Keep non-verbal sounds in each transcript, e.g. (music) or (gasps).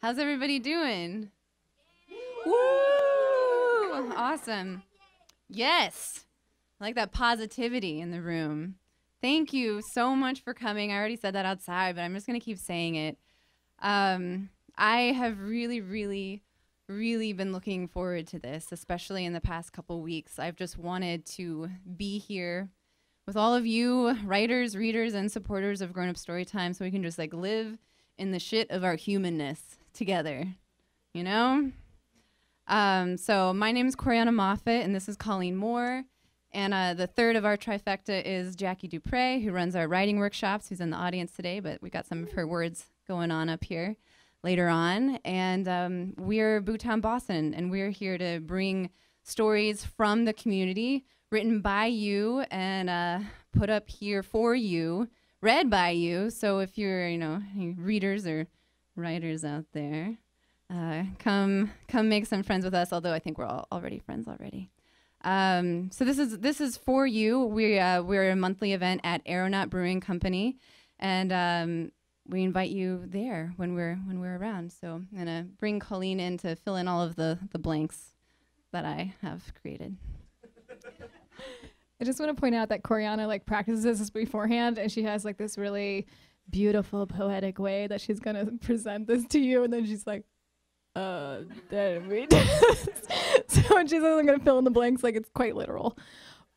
How's everybody doing? Woo! Awesome. Yes. I like that positivity in the room. Thank you so much for coming. I already said that outside, but I'm just going to keep saying it. Um, I have really, really, really been looking forward to this, especially in the past couple weeks. I've just wanted to be here with all of you writers, readers, and supporters of Grown Up Storytime so we can just like live in the shit of our humanness together, you know? Um, so my name is Coriana Moffett, and this is Colleen Moore. And uh, the third of our trifecta is Jackie Dupre, who runs our writing workshops, who's in the audience today, but we got some of her words going on up here later on. And um, we're Bootown Boston, and we're here to bring stories from the community written by you and uh, put up here for you, read by you. So if you're, you know, readers or writers out there, uh, come come make some friends with us. Although I think we're all already friends already. Um, so this is this is for you. We uh, we're a monthly event at Aeronaut Brewing Company, and um, we invite you there when we're when we're around. So I'm gonna bring Colleen in to fill in all of the the blanks that I have created. (laughs) I just want to point out that Coriana like practices this beforehand, and she has like this really beautiful poetic way that she's gonna (laughs) present this to you, and then she's like, "Uh, then we." (laughs) so when she I'm gonna fill in the blanks, like it's quite literal,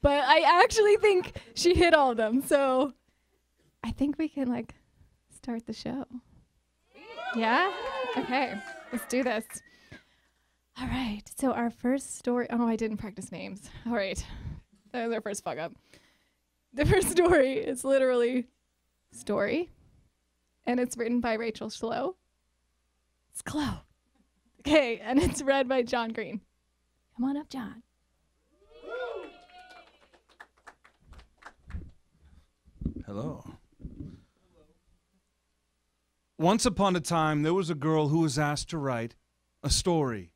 but I actually think she hit all of them. So I think we can like start the show. Yeah. Okay. Let's do this. All right. So our first story. Oh, I didn't practice names. All right. That was our first fuck up. The first story is literally story, and it's written by Rachel Schlow. It's Chloe. Okay, and it's read by John Green. Come on up, John. Hello. Once upon a time, there was a girl who was asked to write a story.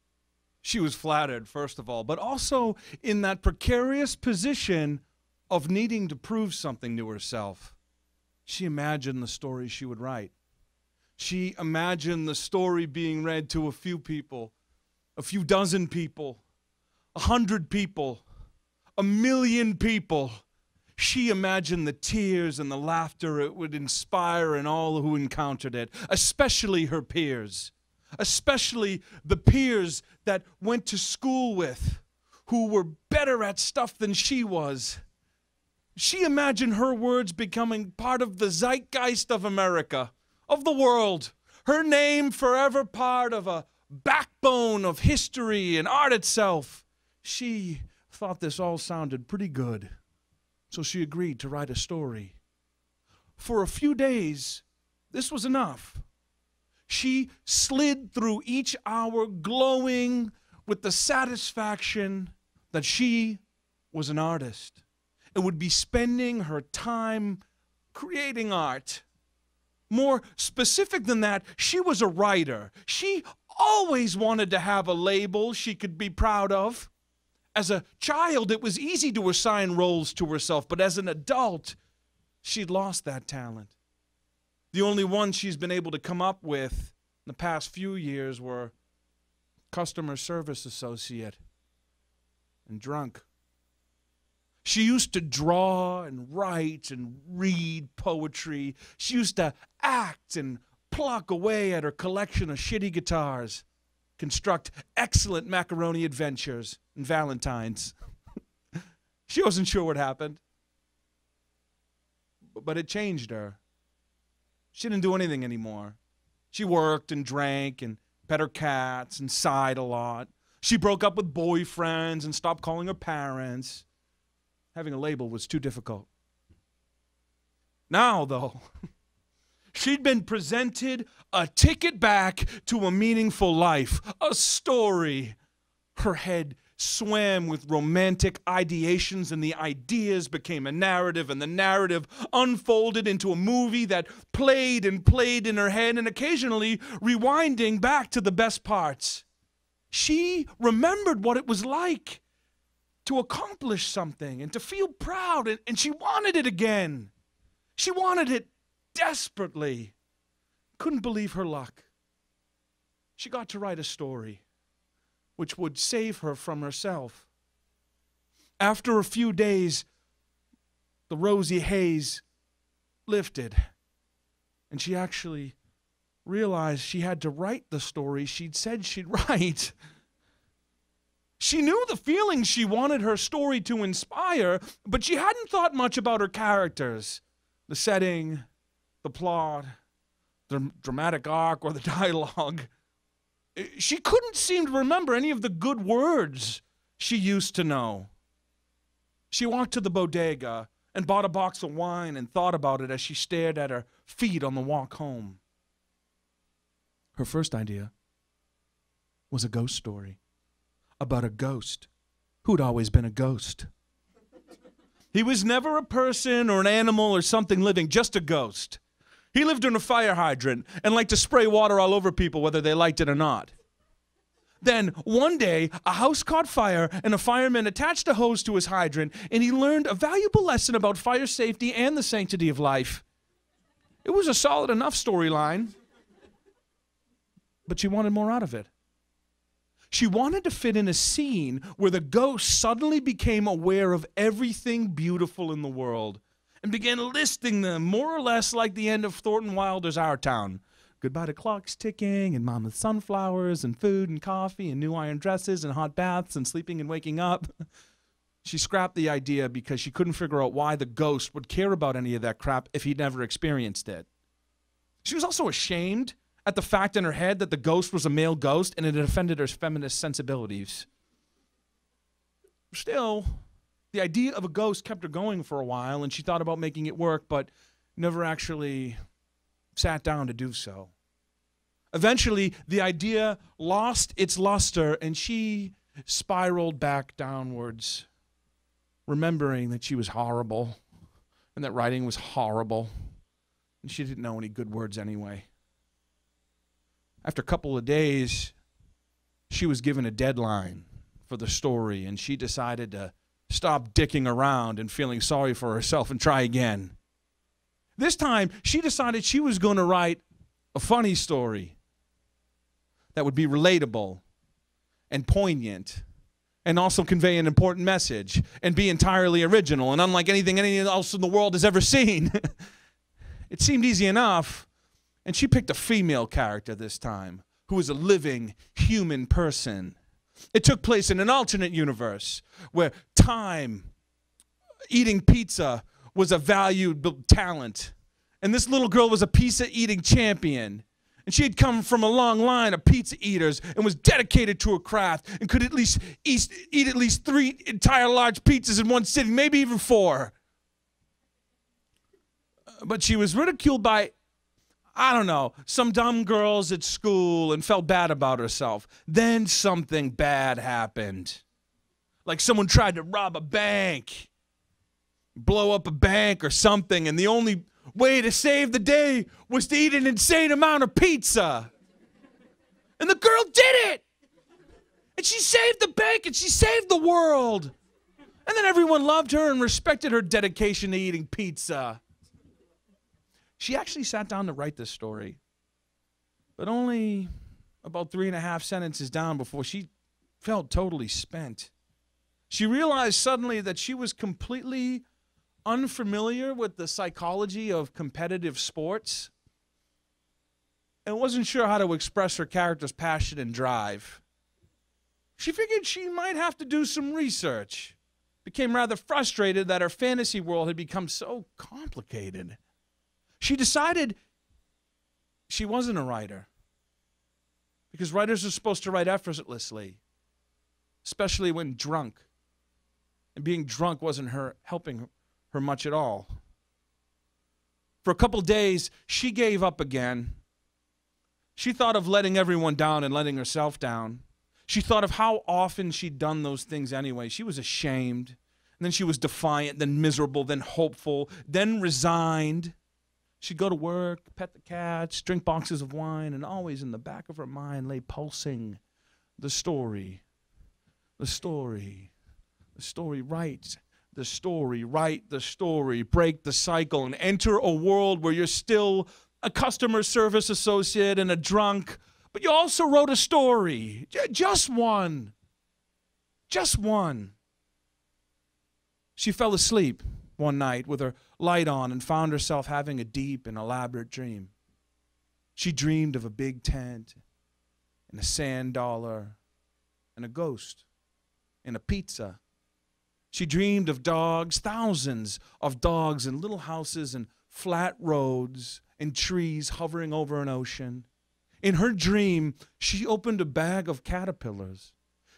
She was flattered, first of all, but also in that precarious position of needing to prove something to herself. She imagined the story she would write. She imagined the story being read to a few people, a few dozen people, a hundred people, a million people. She imagined the tears and the laughter it would inspire in all who encountered it, especially her peers, especially the peers that went to school with, who were better at stuff than she was. She imagined her words becoming part of the zeitgeist of America, of the world, her name forever part of a backbone of history and art itself. She thought this all sounded pretty good, so she agreed to write a story. For a few days, this was enough. She slid through each hour glowing with the satisfaction that she was an artist and would be spending her time creating art. More specific than that, she was a writer. She always wanted to have a label she could be proud of. As a child, it was easy to assign roles to herself, but as an adult, she'd lost that talent. The only ones she's been able to come up with in the past few years were customer service associate and drunk. She used to draw and write and read poetry. She used to act and pluck away at her collection of shitty guitars, construct excellent macaroni adventures and valentines. (laughs) she wasn't sure what happened, but it changed her. She didn't do anything anymore. She worked and drank and pet her cats and sighed a lot. She broke up with boyfriends and stopped calling her parents. Having a label was too difficult. Now, though, (laughs) she'd been presented a ticket back to a meaningful life, a story. Her head swam with romantic ideations, and the ideas became a narrative, and the narrative unfolded into a movie that played and played in her head, and occasionally rewinding back to the best parts. She remembered what it was like to accomplish something and to feel proud, and, and she wanted it again. She wanted it desperately. Couldn't believe her luck. she got to write a story which would save her from herself. After a few days, the rosy haze lifted, and she actually realized she had to write the story she'd said she'd (laughs) write. She knew the feelings she wanted her story to inspire, but she hadn't thought much about her characters, the setting, the plot, the dramatic arc, or the (laughs) dialogue. She couldn't seem to remember any of the good words she used to know. She walked to the bodega and bought a box of wine and thought about it as she stared at her feet on the walk home. Her first idea was a ghost story about a ghost who'd always been a ghost. He was never a person or an animal or something living, just a ghost. He lived in a fire hydrant and liked to spray water all over people, whether they liked it or not. Then one day, a house caught fire, and a fireman attached a hose to his hydrant, and he learned a valuable lesson about fire safety and the sanctity of life. It was a solid enough storyline, but she wanted more out of it. She wanted to fit in a scene where the ghost suddenly became aware of everything beautiful in the world and began listing them more or less like the end of Thornton Wilder's Our Town. Goodbye to clocks ticking and mama's sunflowers and food and coffee and new iron dresses and hot baths and sleeping and waking up. (laughs) She scrapped the idea because she couldn't figure out why the ghost would care about any of that crap if he'd never experienced it. She was also ashamed at the fact in her head that the ghost was a male ghost and it offended her feminist sensibilities. Still, the idea of a ghost kept her going for a while and she thought about making it work, but never actually sat down to do so. Eventually, the idea lost its luster and she spiraled back downwards, remembering that she was horrible and that writing was horrible. And she didn't know any good words anyway. After a couple of days, she was given a deadline for the story, and she decided to stop dicking around and feeling sorry for herself and try again. This time, she decided she was going to write a funny story that would be relatable and poignant and also convey an important message and be entirely original and unlike anything anyone else in the world has ever seen. (laughs) it seemed easy enough and she picked a female character this time, who was a living human person. It took place in an alternate universe where time, eating pizza, was a valued talent. And this little girl was a pizza eating champion. And she had come from a long line of pizza eaters and was dedicated to her craft and could at least eat, eat at least three entire large pizzas in one sitting, maybe even four. Uh, but she was ridiculed by I don't know, some dumb girls at school and felt bad about herself. Then something bad happened. Like someone tried to rob a bank, blow up a bank or something, and the only way to save the day was to eat an insane amount of pizza. And the girl did it! And she saved the bank and she saved the world. And then everyone loved her and respected her dedication to eating pizza. She actually sat down to write this story, but only about three and a half sentences down before she felt totally spent. She realized suddenly that she was completely unfamiliar with the psychology of competitive sports and wasn't sure how to express her character's passion and drive. She figured she might have to do some research. Became rather frustrated that her fantasy world had become so complicated. She decided she wasn't a writer because writers are supposed to write effortlessly, especially when drunk. And being drunk wasn't her helping her much at all. For a couple days, she gave up again. She thought of letting everyone down and letting herself down. She thought of how often she'd done those things anyway. She was ashamed. And then she was defiant, then miserable, then hopeful, then resigned. She'd go to work, pet the cats, drink boxes of wine, and always in the back of her mind lay pulsing the story. The story. The story. Write the story. Write the story. Break the cycle and enter a world where you're still a customer service associate and a drunk, But you also wrote a story. J- just one. Just one. She fell asleep one night with her light on and found herself having a deep and elaborate dream. She dreamed of a big tent and a sand dollar and a ghost and a pizza. She dreamed of dogs, thousands of dogs in little houses and flat roads and trees hovering over an ocean. In her dream, she opened a bag of caterpillars.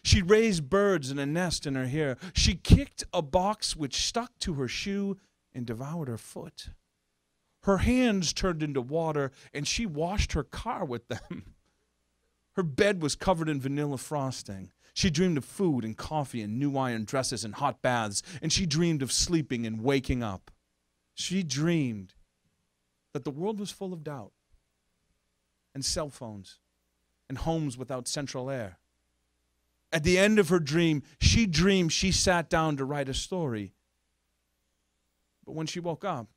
She raised birds in a nest in her hair. She kicked a box which stuck to her shoe and devoured her foot. Her hands turned into water, and she washed her car with them. (laughs) Her bed was covered in vanilla frosting. She dreamed of food and coffee and new iron dresses and hot baths, and she dreamed of sleeping and waking up. She dreamed that the world was full of doubt and cell phones and homes without central air. At the end of her dream, she dreamed she sat down to write a story. But when she woke up,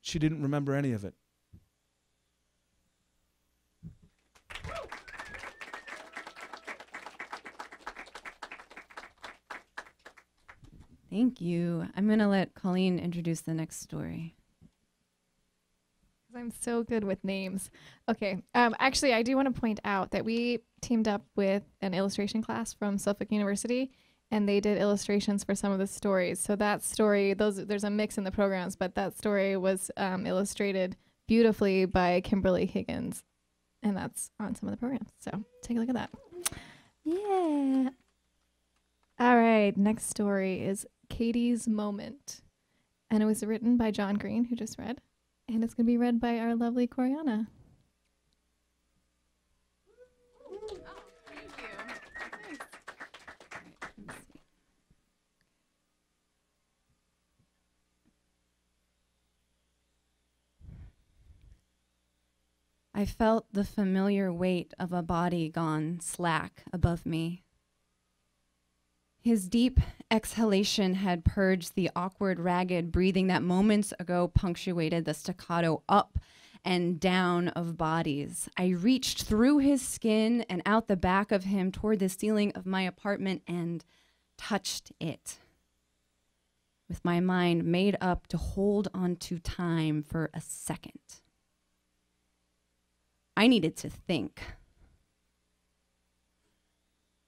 she didn't remember any of it. Thank you. I'm going to let Colleen introduce the next story. I'm so good with names. Okay. Um, actually, I do want to point out that we teamed up with an illustration class from Suffolk University, and they did illustrations for some of the stories. So that story, those there's a mix in the programs, but that story was um, illustrated beautifully by Kimberly Higgins, and that's on some of the programs. So take a look at that. Yeah. All right. Next story is Katie's Moment, and it was written by John Green, who just read and it's going to be read by our lovely Coriana. I felt the familiar weight of a body gone slack above me. His deep exhalation had purged the awkward, ragged breathing that moments ago punctuated the staccato up and down of bodies. I reached through his skin and out the back of him toward the ceiling of my apartment and touched it. With my mind made up to hold on to time for a second. I needed to think.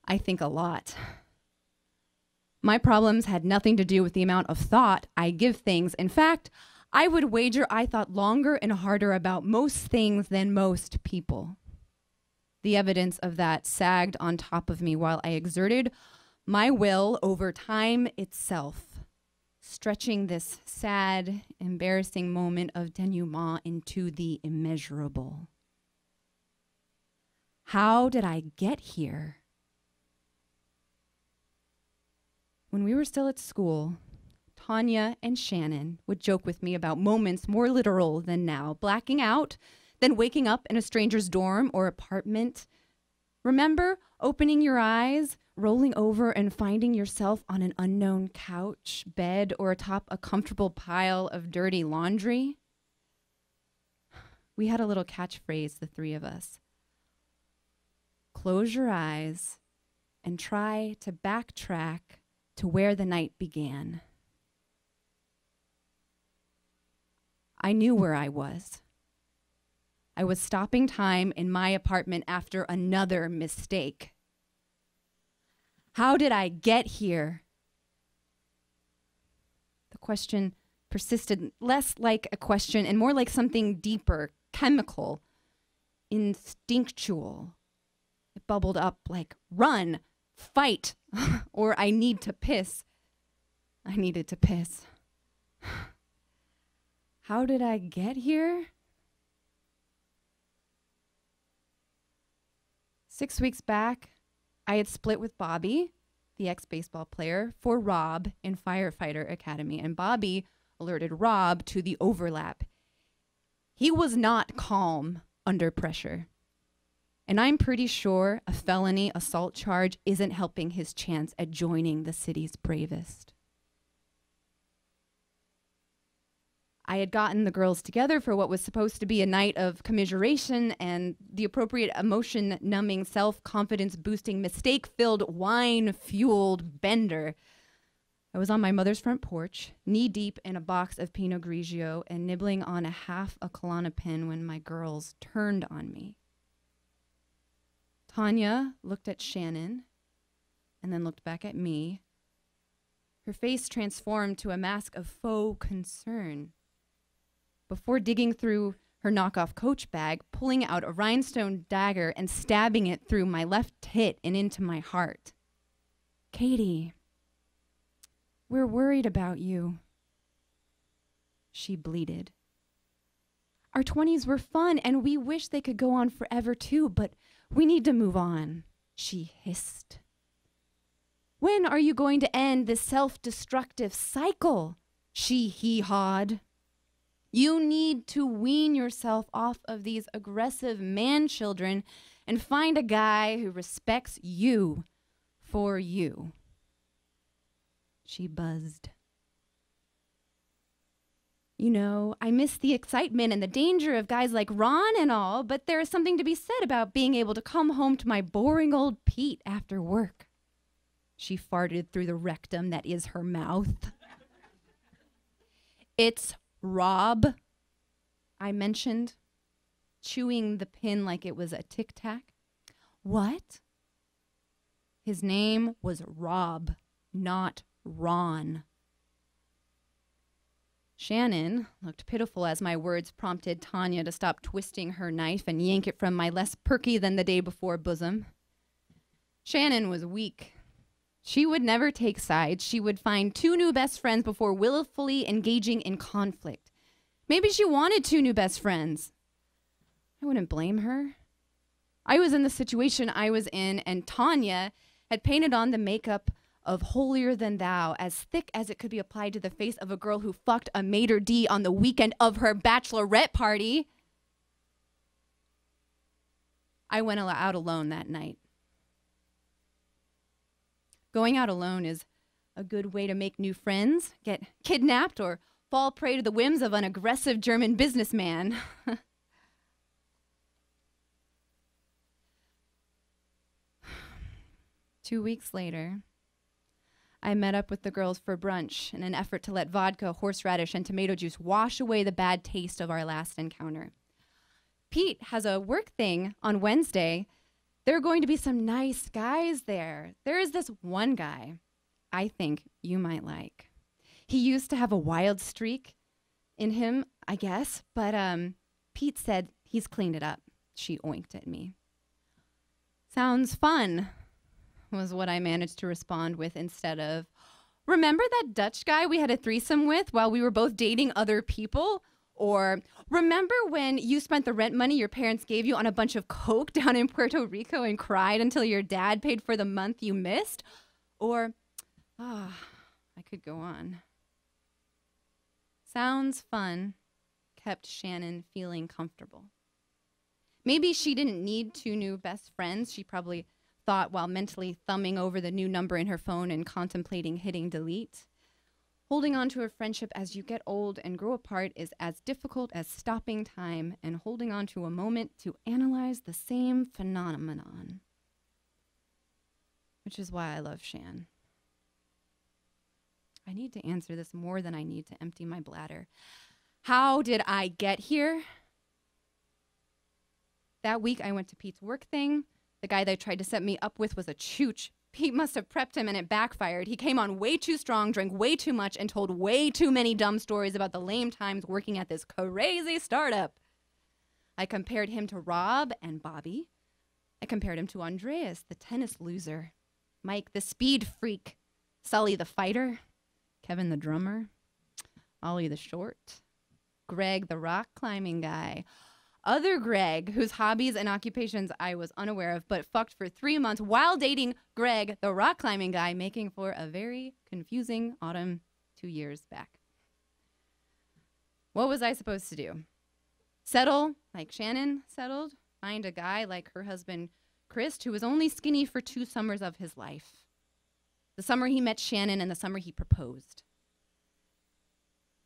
I think a lot. My problems had nothing to do with the amount of thought I give things. In fact, I would wager I thought longer and harder about most things than most people. The evidence of that sagged on top of me while I exerted my will over time itself, stretching this sad, embarrassing moment of denouement into the immeasurable. How did I get here? When we were still at school, Tanya and Shannon would joke with me about moments more literal than now, blacking out, then waking up in a stranger's dorm or apartment. Remember opening your eyes, rolling over, and finding yourself on an unknown couch, bed, or atop a comfortable pile of dirty laundry? We had a little catchphrase, the three of us. Close your eyes and try to backtrack to where the night began. I knew where I was. I was stopping time in my apartment after another mistake. How did I get here? The question persisted, less like a question and more like something deeper, chemical, instinctual. It bubbled up like, run, fight, (laughs) or I need to piss. I needed to piss. (sighs) How did I get here? Six weeks back, I had split with Bobby, the ex baseball player, for Rob in Firefighter Academy, and Bobby alerted Rob to the overlap. He was not calm under pressure. And I'm pretty sure a felony assault charge isn't helping his chance at joining the city's bravest. I had gotten the girls together for what was supposed to be a night of commiseration and the appropriate emotion numbing, self confidence boosting, mistake filled, wine fueled bender. I was on my mother's front porch, knee deep in a box of Pinot Grigio and nibbling on a half a Klonopin when my girls turned on me. Tanya looked at Shannon and then looked back at me. Her face transformed to a mask of faux concern before digging through her knockoff coach bag, pulling out a rhinestone dagger and stabbing it through my left tit and into my heart. Katie, we're worried about you. She bleated. Our 20s were fun and we wish they could go on forever too, but we need to move on, she hissed. When are you going to end this self destructive cycle? She hee hawed. You need to wean yourself off of these aggressive man children and find a guy who respects you for you. She buzzed. You know, I miss the excitement and the danger of guys like Ron and all, but there is something to be said about being able to come home to my boring old Pete after work. She farted through the rectum that is her mouth. (laughs) it's Rob, I mentioned, chewing the pin like it was a tic tac. What? His name was Rob, not Ron. Shannon looked pitiful as my words prompted Tanya to stop twisting her knife and yank it from my less perky than the day before bosom. Shannon was weak she would never take sides. She would find two new best friends before willfully engaging in conflict. Maybe she wanted two new best friends. I wouldn't blame her. I was in the situation I was in, and Tanya had painted on the makeup of holier than thou as thick as it could be applied to the face of a girl who fucked a maitre d on the weekend of her bachelorette party. I went out alone that night. Going out alone is a good way to make new friends, get kidnapped, or fall prey to the whims of an aggressive German businessman. (laughs) Two weeks later, I met up with the girls for brunch in an effort to let vodka, horseradish, and tomato juice wash away the bad taste of our last encounter. Pete has a work thing on Wednesday there are going to be some nice guys there. There is this one guy I think you might like. He used to have a wild streak in him, I guess, but um, Pete said he's cleaned it up. She oinked at me. Sounds fun, was what I managed to respond with instead of, Remember that Dutch guy we had a threesome with while we were both dating other people? Or remember when you spent the rent money your parents gave you on a bunch of coke down in Puerto Rico and cried until your dad paid for the month you missed? Or, ah, oh, I could go on. Sounds fun, kept Shannon feeling comfortable. Maybe she didn't need two new best friends. She probably thought while mentally thumbing over the new number in her phone and contemplating hitting delete. Holding on to a friendship as you get old and grow apart is as difficult as stopping time and holding on to a moment to analyze the same phenomenon. Which is why I love Shan. I need to answer this more than I need to empty my bladder. How did I get here? That week I went to Pete's work thing. The guy they tried to set me up with was a chooch. Pete must have prepped him and it backfired. He came on way too strong, drank way too much, and told way too many dumb stories about the lame times working at this crazy startup. I compared him to Rob and Bobby. I compared him to Andreas, the tennis loser, Mike, the speed freak, Sully, the fighter, Kevin, the drummer, Ollie, the short, Greg, the rock climbing guy, other Greg, whose hobbies and occupations I was unaware of, but fucked for three months while dating Greg, the rock climbing guy, making for a very confusing autumn two years back. What was I supposed to do? Settle like Shannon settled? Find a guy like her husband, Chris, who was only skinny for two summers of his life. The summer he met Shannon and the summer he proposed.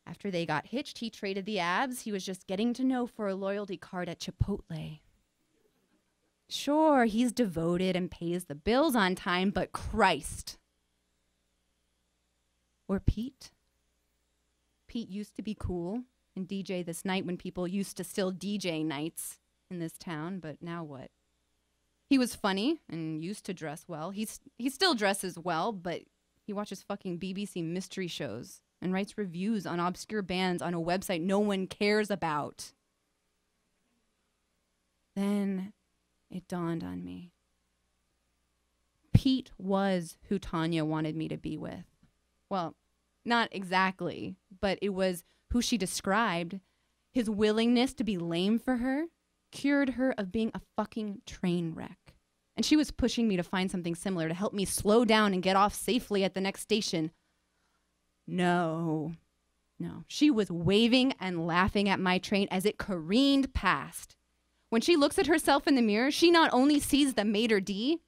After they got hitched, he traded the abs he was just getting to know for a loyalty card at Chipotle. Sure, he's devoted and pays the bills on time, but Christ. Or Pete. Pete used to be cool and DJ this night when people used to still DJ nights in this town, but now what? He was funny and used to dress well. He's he still dresses well, but he watches fucking BBC mystery shows and writes reviews on obscure bands on a website no one cares about. Then it dawned on me. Pete was who Tanya wanted me to be with. Well, not exactly, but it was who she described. His willingness to be lame for her cured her of being a fucking train wreck. And she was pushing me to find something similar to help me slow down and get off safely at the next station. No, no. She was waving and laughing at my train as it careened past. When she looks at herself in the mirror, she not only sees the maitre d',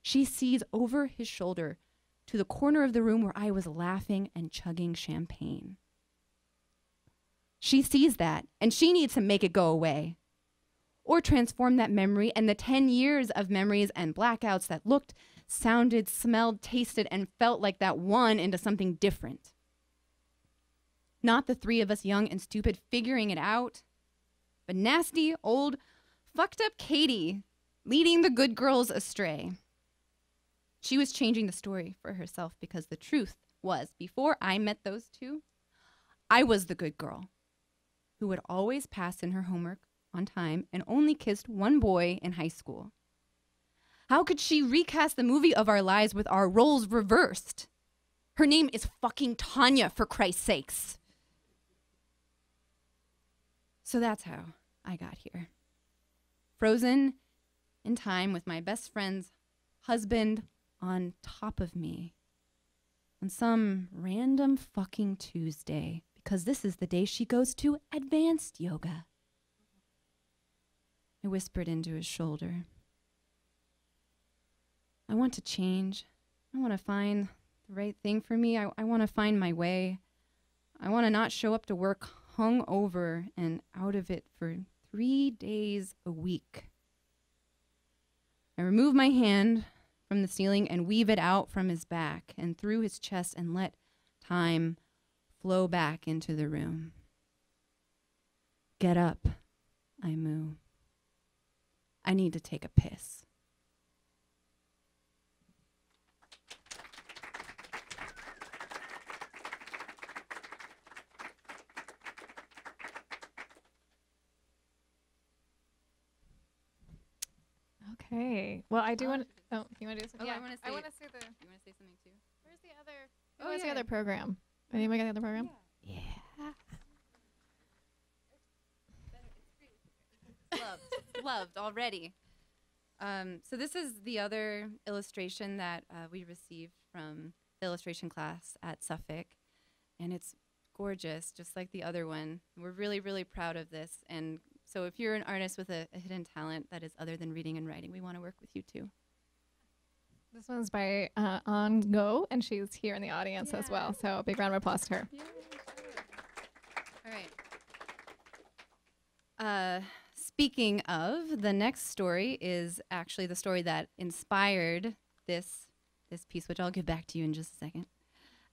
she sees over his shoulder to the corner of the room where I was laughing and chugging champagne. She sees that, and she needs to make it go away or transform that memory and the 10 years of memories and blackouts that looked, sounded, smelled, tasted, and felt like that one into something different. Not the three of us young and stupid figuring it out, but nasty, old, fucked up Katie leading the good girls astray. She was changing the story for herself because the truth was, before I met those two, I was the good girl who would always pass in her homework on time and only kissed one boy in high school. How could she recast the movie of our lives with our roles reversed? Her name is fucking Tanya, for Christ's sakes. So that's how I got here. Frozen in time with my best friend's husband on top of me on some random fucking Tuesday because this is the day she goes to advanced yoga. I whispered into his shoulder. I want to change. I want to find the right thing for me. I, I want to find my way. I want to not show up to work hung over and out of it for three days a week. I remove my hand from the ceiling and weave it out from his back and through his chest and let time flow back into the room. Get up, I moo. I need to take a piss. Okay. Well, I do Oh, want. Oh, you want to do something? Oh, I yeah. wanna I want to say the. You want to say something too? Where's the other? Oh, where's the yeah. other program? Anybody got the other program? Yeah. loved, loved already. Um, so this is the other illustration that uh, we received from the illustration class at Suffolk, and it's gorgeous, just like the other one. We're really, really proud of this. And so, if you're an artist with a, a hidden talent that is other than reading and writing, we want to work with you too. This one's by uh, On Go, and she's here in the audience as well. So a big round of applause to her. All right. Uh, speaking of, the next story is actually the story that inspired this this piece, which I'll give back to you in just a second.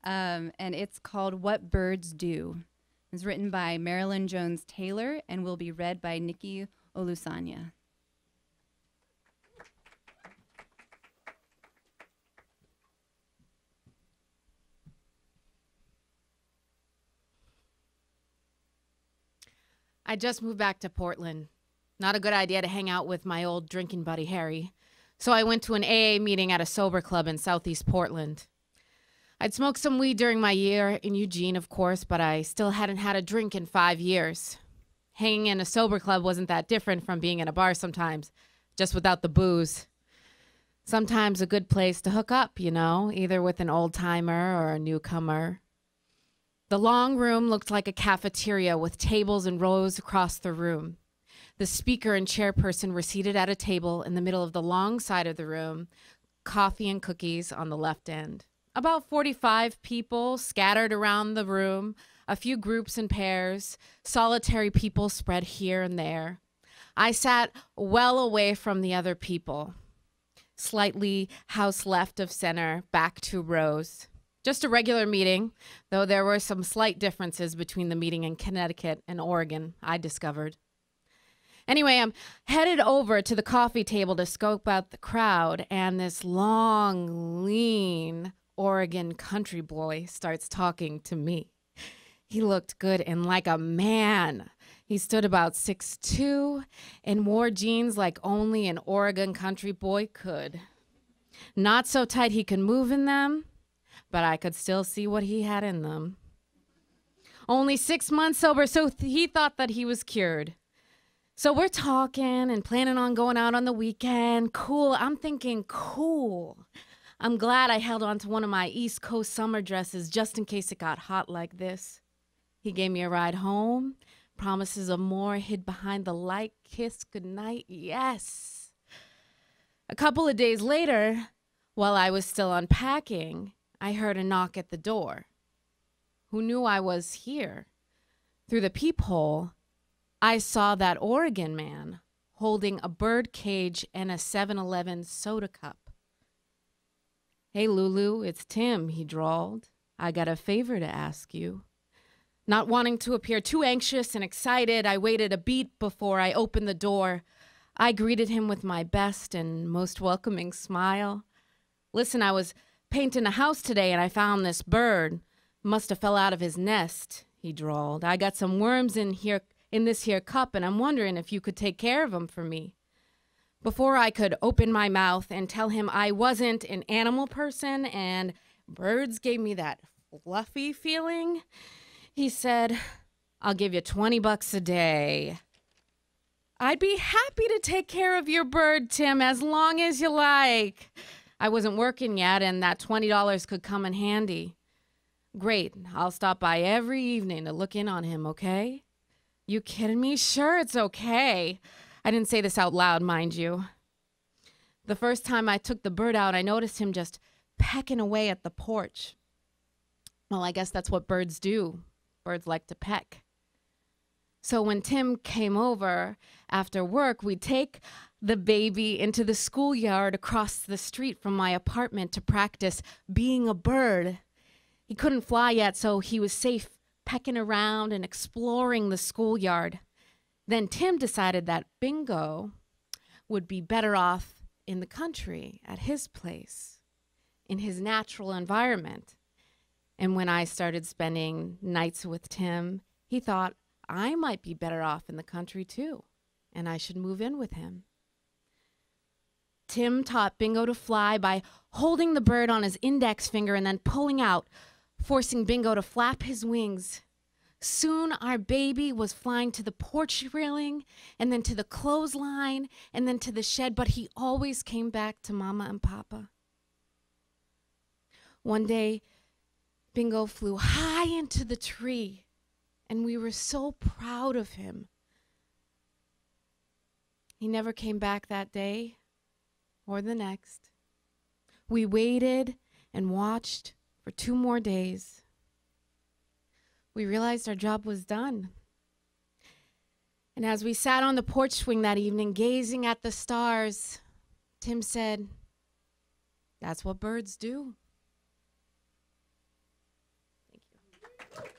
Um, and it's called "What Birds Do." It's written by Marilyn Jones Taylor and will be read by Nikki Olusanya. I just moved back to Portland. Not a good idea to hang out with my old drinking buddy Harry. So I went to an AA meeting at a sober club in southeast Portland. I'd smoked some weed during my year in Eugene, of course, but I still hadn't had a drink in five years. Hanging in a sober club wasn't that different from being in a bar sometimes, just without the booze. Sometimes a good place to hook up, you know, either with an old timer or a newcomer. The long room looked like a cafeteria with tables and rows across the room. The speaker and chairperson were seated at a table in the middle of the long side of the room, coffee and cookies on the left end. About 45 people scattered around the room, a few groups and pairs, solitary people spread here and there. I sat well away from the other people, slightly house left of center, back two rows. Just a regular meeting, though there were some slight differences between the meeting in Connecticut and Oregon, I discovered. Anyway, I'm headed over to the coffee table to scope out the crowd, and this long, lean Oregon country boy starts talking to me. He looked good and like a man. He stood about six two and wore jeans like only an Oregon country boy could. Not so tight he could move in them, but I could still see what he had in them. Only six months sober, so th- he thought that he was cured. So we're talking and planning on going out on the weekend. Cool. I'm thinking, cool. I'm glad I held on to one of my East Coast summer dresses just in case it got hot like this. He gave me a ride home. Promises of more hid behind the light kiss goodnight. Yes. A couple of days later, while I was still unpacking, I heard a knock at the door. Who knew I was here? Through the peephole, I saw that Oregon man holding a bird cage and a 7 Eleven soda cup. Hey, Lulu, it's Tim, he drawled. I got a favor to ask you. Not wanting to appear too anxious and excited, I waited a beat before I opened the door. I greeted him with my best and most welcoming smile. Listen, I was painting a house today and I found this bird. Must have fell out of his nest, he drawled. I got some worms in here in this here cup and I'm wondering if you could take care of 'em for me. Before I could open my mouth and tell him I wasn't an animal person and birds gave me that fluffy feeling, he said, I'll give you 20 bucks a day. I'd be happy to take care of your bird, Tim, as long as you like. I wasn't working yet, and that $20 could come in handy. Great. I'll stop by every evening to look in on him, okay? You kidding me? Sure, it's okay. I didn't say this out loud, mind you. The first time I took the bird out, I noticed him just pecking away at the porch. Well, I guess that's what birds do. Birds like to peck. So when Tim came over after work, we'd take the baby into the schoolyard across the street from my apartment to practice being a bird. He couldn't fly yet, so he was safe pecking around and exploring the schoolyard. Then Tim decided that Bingo would be better off in the country at his place, in his natural environment. And when I started spending nights with Tim, he thought I might be better off in the country too, and I should move in with him. Tim taught Bingo to fly by holding the bird on his index finger and then pulling out, forcing Bingo to flap his wings. Soon our baby was flying to the porch railing and then to the clothesline and then to the shed, but he always came back to Mama and Papa. One day, Bingo flew high into the tree, and we were so proud of him. He never came back that day or the next. We waited and watched for two more days. We realized our job was done. And as we sat on the porch swing that evening, gazing at the stars, Tim said, That's what birds do. Thank you.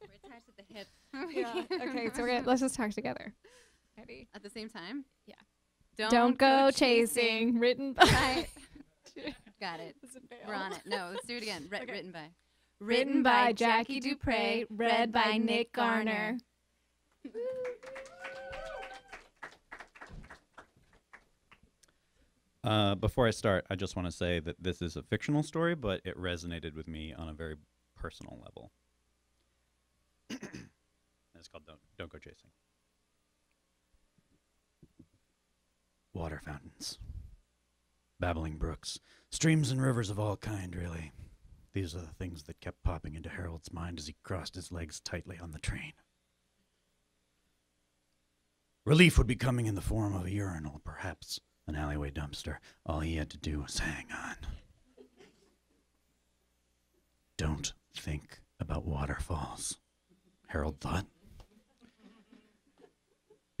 We're attached at the hip. (laughs) Yeah. Okay, so we're gonna, let's just talk together. Ready? At the same time? Yeah. Don't, Don't, go, chasing. Written (laughs) by. (laughs) Got it. We're on it. No, let's do it again. Writ- Okay. Written by. Written by Jackie Dupre. Read by Nick Garner. (laughs) Uh, before I start, I just want to say that this is a fictional story, but it resonated with me on a very personal level. (coughs) it's called "Don't Don't Go Chasing." Water fountains, babbling brooks, streams and rivers of all kind. Really, these are the things that kept popping into Harold's mind as he crossed his legs tightly on the train. Relief would be coming in the form of a urinal, perhaps an alleyway dumpster. All he had to do was hang on. Don't think about waterfalls, Harold thought.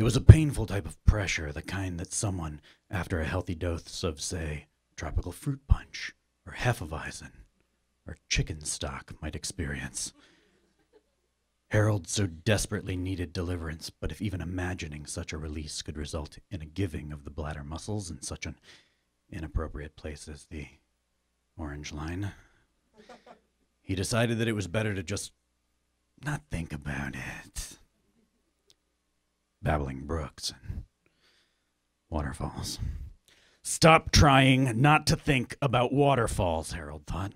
It was a painful type of pressure, the kind that someone, after a healthy dose of, say, tropical fruit punch, or Hefeweizen, or chicken stock, might experience. Harold so desperately needed deliverance, but if even imagining such a release could result in a giving of the bladder muscles in such an inappropriate place as the orange line, he decided that it was better to just not think about it. Babbling brooks and waterfalls. Stop trying not to think about waterfalls, Harold thought.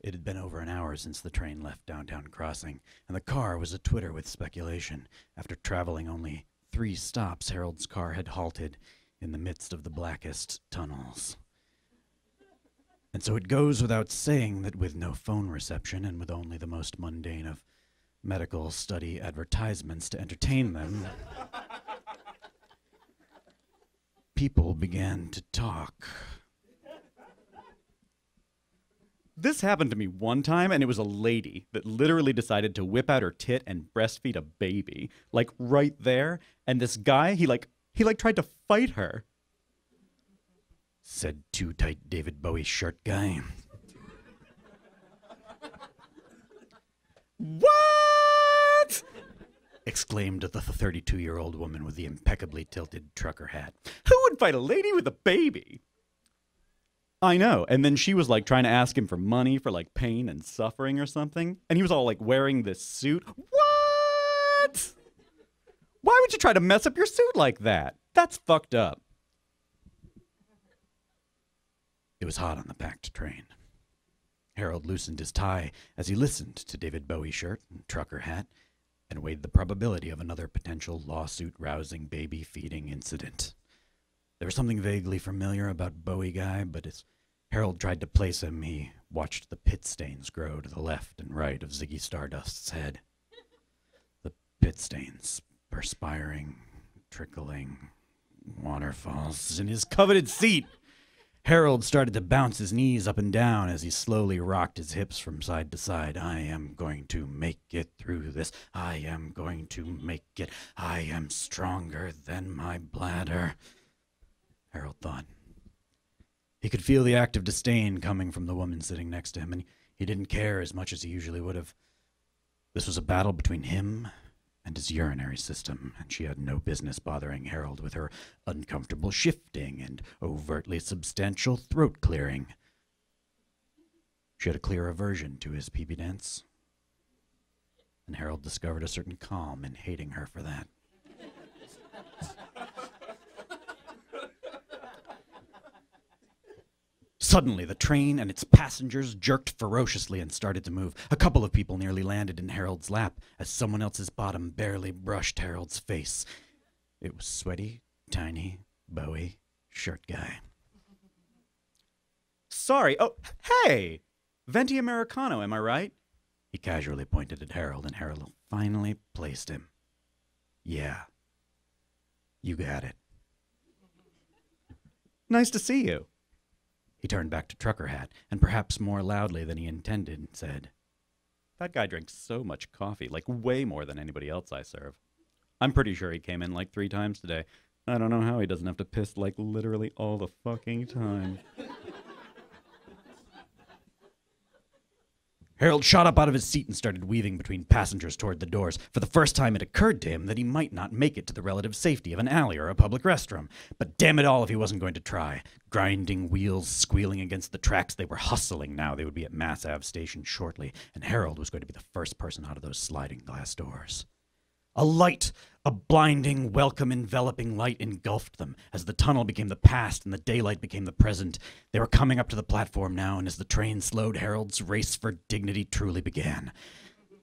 It had been over an hour since the train left downtown crossing, and the car was a twitter with speculation. After traveling only three stops, Harold's car had halted in the midst of the blackest tunnels. And so it goes without saying that with no phone reception and with only the most mundane of medical study advertisements to entertain them, people began to talk. This happened to me one time, and it was a lady that literally decided to whip out her tit and breastfeed a baby, like right there. And this guy, he like he like tried to fight her. Said too tight David Bowie shirt guy. (laughs) what? Exclaimed the 32 year old woman with the impeccably tilted trucker hat. Who would fight a lady with a baby? I know. And then she was like trying to ask him for money for like pain and suffering or something. And he was all like wearing this suit. What? Why would you try to mess up your suit like that? That's fucked up. It was hot on the packed train. Harold loosened his tie as he listened to David Bowie's shirt and trucker hat and weighed the probability of another potential lawsuit rousing baby feeding incident. There was something vaguely familiar about Bowie Guy, but as Harold tried to place him, he watched the pit stains grow to the left and right of Ziggy Stardust's head. The pit stains, perspiring, trickling, waterfalls in his coveted seat. Harold started to bounce his knees up and down as he slowly rocked his hips from side to side. I am going to make it through this. I am going to make it. I am stronger than my bladder. Harold thought. He could feel the act of disdain coming from the woman sitting next to him, and he didn't care as much as he usually would have. This was a battle between him and his urinary system, and she had no business bothering Harold with her uncomfortable shifting and overtly substantial throat clearing. She had a clear aversion to his peepee dance, and Harold discovered a certain calm in hating her for that. Suddenly, the train and its passengers jerked ferociously and started to move. A couple of people nearly landed in Harold's lap as someone else's bottom barely brushed Harold's face. It was sweaty, tiny, Bowie, shirt guy. Sorry. Oh, hey! Venti Americano, am I right? He casually pointed at Harold, and Harold finally placed him. Yeah. You got it. Nice to see you. He turned back to Trucker Hat, and perhaps more loudly than he intended, said, That guy drinks so much coffee, like way more than anybody else I serve. I'm pretty sure he came in like three times today. I don't know how he doesn't have to piss like literally all the fucking time. Harold shot up out of his seat and started weaving between passengers toward the doors. For the first time, it occurred to him that he might not make it to the relative safety of an alley or a public restroom. But damn it all if he wasn't going to try. Grinding wheels squealing against the tracks, they were hustling now. They would be at Mass Ave station shortly, and Harold was going to be the first person out of those sliding glass doors. A light, a blinding, welcome, enveloping light engulfed them. As the tunnel became the past and the daylight became the present, they were coming up to the platform now, and as the train slowed, Harold's race for dignity truly began.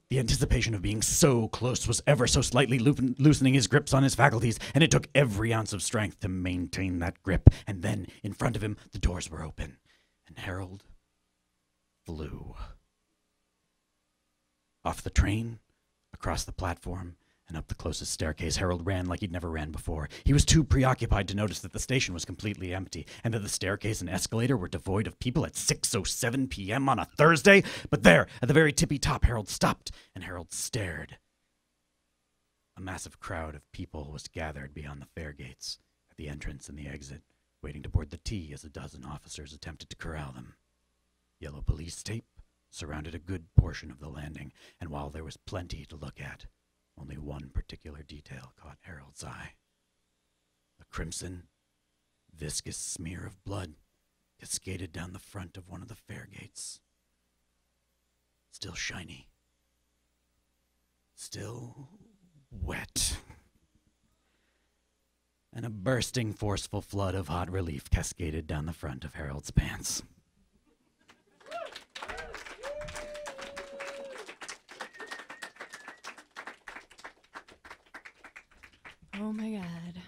The anticipation of being so close was ever so slightly loo- loosening his grips on his faculties, and it took every ounce of strength to maintain that grip. And then, in front of him, the doors were open, and Harold flew. Off the train, across the platform, And up the closest staircase, Harold ran like he'd never ran before. He was too preoccupied to notice that the station was completely empty, and that the staircase and escalator were devoid of people at 6.07 p.m. on a Thursday. But there, at the very tippy top, Harold stopped, and Harold stared. A massive crowd of people was gathered beyond the fare gates, at the entrance and the exit, waiting to board the T as a dozen officers attempted to corral them. Yellow police tape surrounded a good portion of the landing, and while there was plenty to look at, only one particular detail caught Harold's eye. A crimson, viscous smear of blood cascaded down the front of one of the fare gates. Still shiny. Still wet. And a bursting, forceful flood of hot relief cascaded down the front of Harold's pants. Oh my god.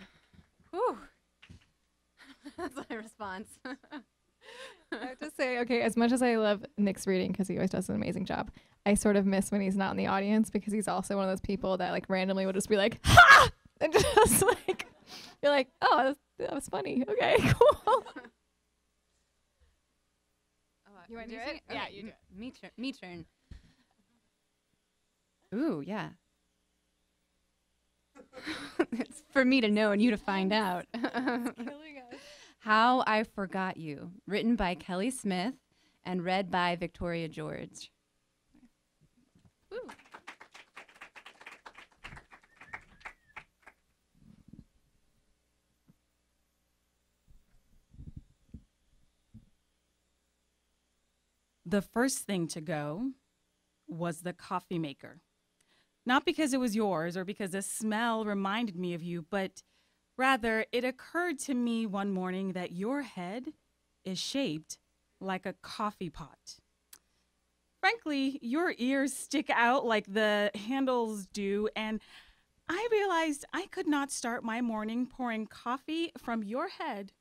Whew. That's my response. (laughs) I have to say, okay, as much as I love Nick's reading because he always does an amazing job, I sort of miss when he's not in the audience because he's also one of those people that like randomly will just be like, ha! And (laughs) just like, you're like, oh, that was, that was funny. Okay, (laughs) cool. Oh, you wanna do sing it? Yeah, you do m- Me turn. Me turn. Ooh, yeah. it's for me to know and you to find out. How I Forgot You, written by Kelly Smith and read by Victoria George. Woo. The first thing to go was the coffee maker. Not because it was yours or because the smell reminded me of you, but rather it occurred to me one morning that your head is shaped like a coffee pot. Frankly, your ears stick out like the handles do, and I realized I could not start my morning pouring coffee from your head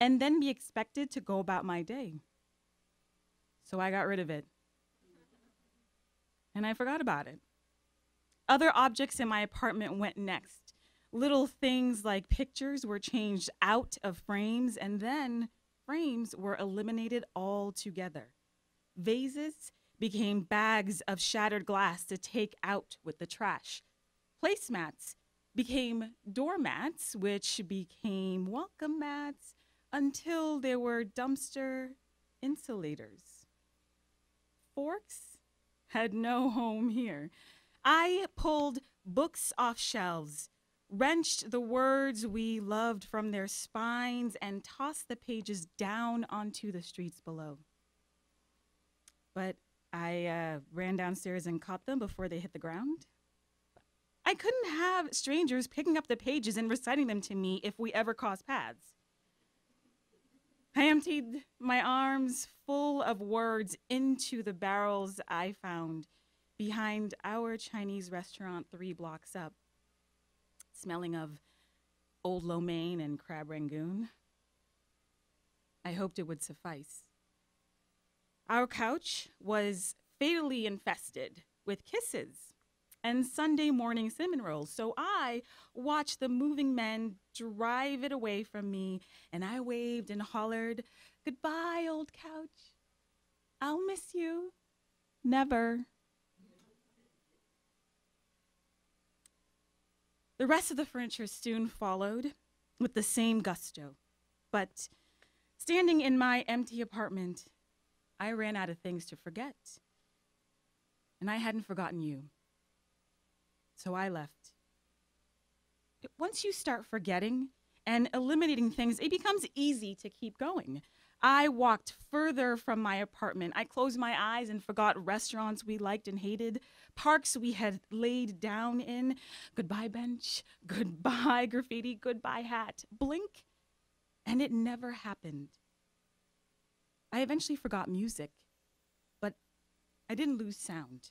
and then be expected to go about my day. So I got rid of it. And I forgot about it. Other objects in my apartment went next. Little things like pictures were changed out of frames, and then frames were eliminated altogether. Vases became bags of shattered glass to take out with the trash. Placemats became doormats, which became welcome mats until they were dumpster insulators. Forks had no home here. I pulled books off shelves, wrenched the words we loved from their spines, and tossed the pages down onto the streets below. But I uh, ran downstairs and caught them before they hit the ground. I couldn't have strangers picking up the pages and reciting them to me if we ever crossed paths. I emptied my arms full of words into the barrels I found behind our Chinese restaurant three blocks up, smelling of old lo mein and crab rangoon. I hoped it would suffice. Our couch was fatally infested with kisses and Sunday morning cinnamon rolls. So I watched the moving men drive it away from me, and I waved and hollered, Goodbye, old couch. I'll miss you. Never. The rest of the furniture soon followed with the same gusto. But standing in my empty apartment, I ran out of things to forget. And I hadn't forgotten you. So I left. Once you start forgetting and eliminating things, it becomes easy to keep going. I walked further from my apartment. I closed my eyes and forgot restaurants we liked and hated, parks we had laid down in. Goodbye, bench. (laughs) Goodbye, graffiti. Goodbye, hat. Blink. And it never happened. I eventually forgot music, but I didn't lose sound.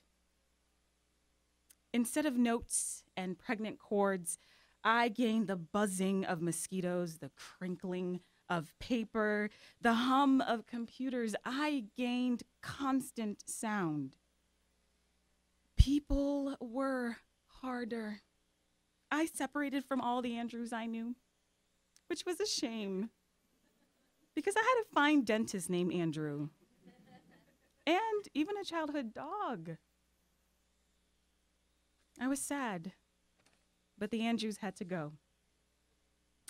Instead of notes and pregnant chords, I gained the buzzing of mosquitoes, the crinkling of paper, the hum of computers. I gained constant sound. People were harder. I separated from all the Andrews I knew, which was a shame because I had a fine dentist named Andrew and even a childhood dog. I was sad, but the Andrews had to go.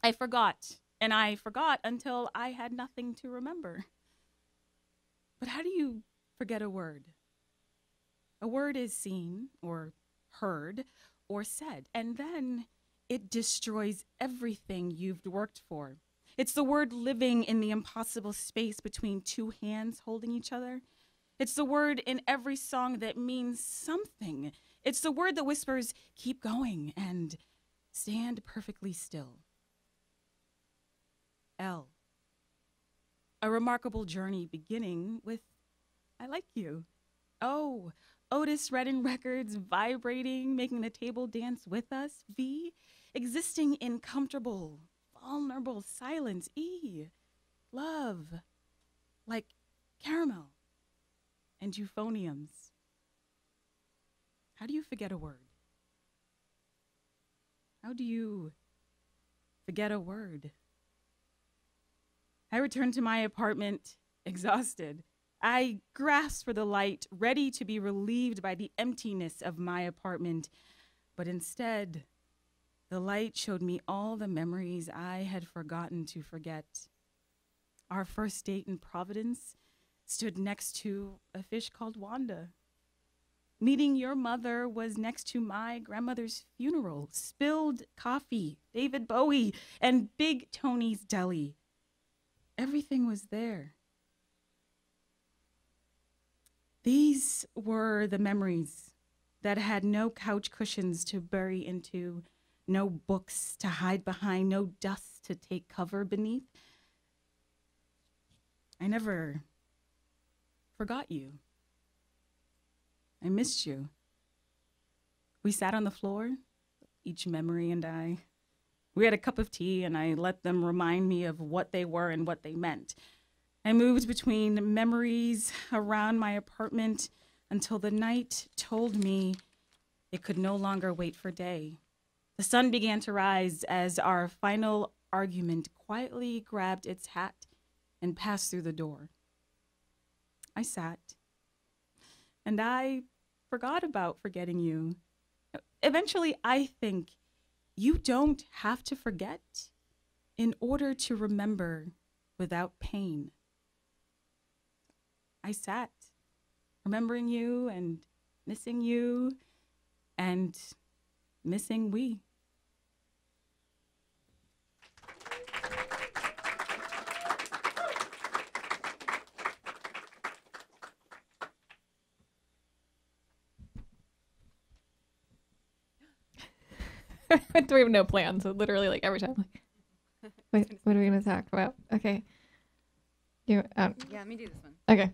I forgot, and I forgot until I had nothing to remember. But how do you forget a word? A word is seen or heard or said, and then it destroys everything you've worked for. It's the word living in the impossible space between two hands holding each other. It's the word in every song that means something. It's the word that whispers, keep going and stand perfectly still. L. A remarkable journey beginning with I like you. Oh, Otis Redding records vibrating, making the table dance with us. V. Existing in comfortable, vulnerable silence. E. Love. Like caramel and euphoniums. How do you forget a word? How do you forget a word? I returned to my apartment (laughs) exhausted. I grasped for the light, ready to be relieved by the emptiness of my apartment. But instead, the light showed me all the memories I had forgotten to forget. Our first date in Providence stood next to a fish called Wanda. Meeting your mother was next to my grandmother's funeral, spilled coffee, David Bowie, and Big Tony's Deli. Everything was there. These were the memories that had no couch cushions to bury into, no books to hide behind, no dust to take cover beneath. I never forgot you. I missed you. We sat on the floor, each memory and I. We had a cup of tea, and I let them remind me of what they were and what they meant. I moved between memories around my apartment until the night told me it could no longer wait for day. The sun began to rise as our final argument quietly grabbed its hat and passed through the door. I sat and I forgot about forgetting you. Eventually, I think you don't have to forget in order to remember without pain. I sat, remembering you and missing you and missing we. we have no plan, so literally like every time. Like, wait, (laughs) what are we gonna talk about? Okay. You um, Yeah, let me do this one. okay.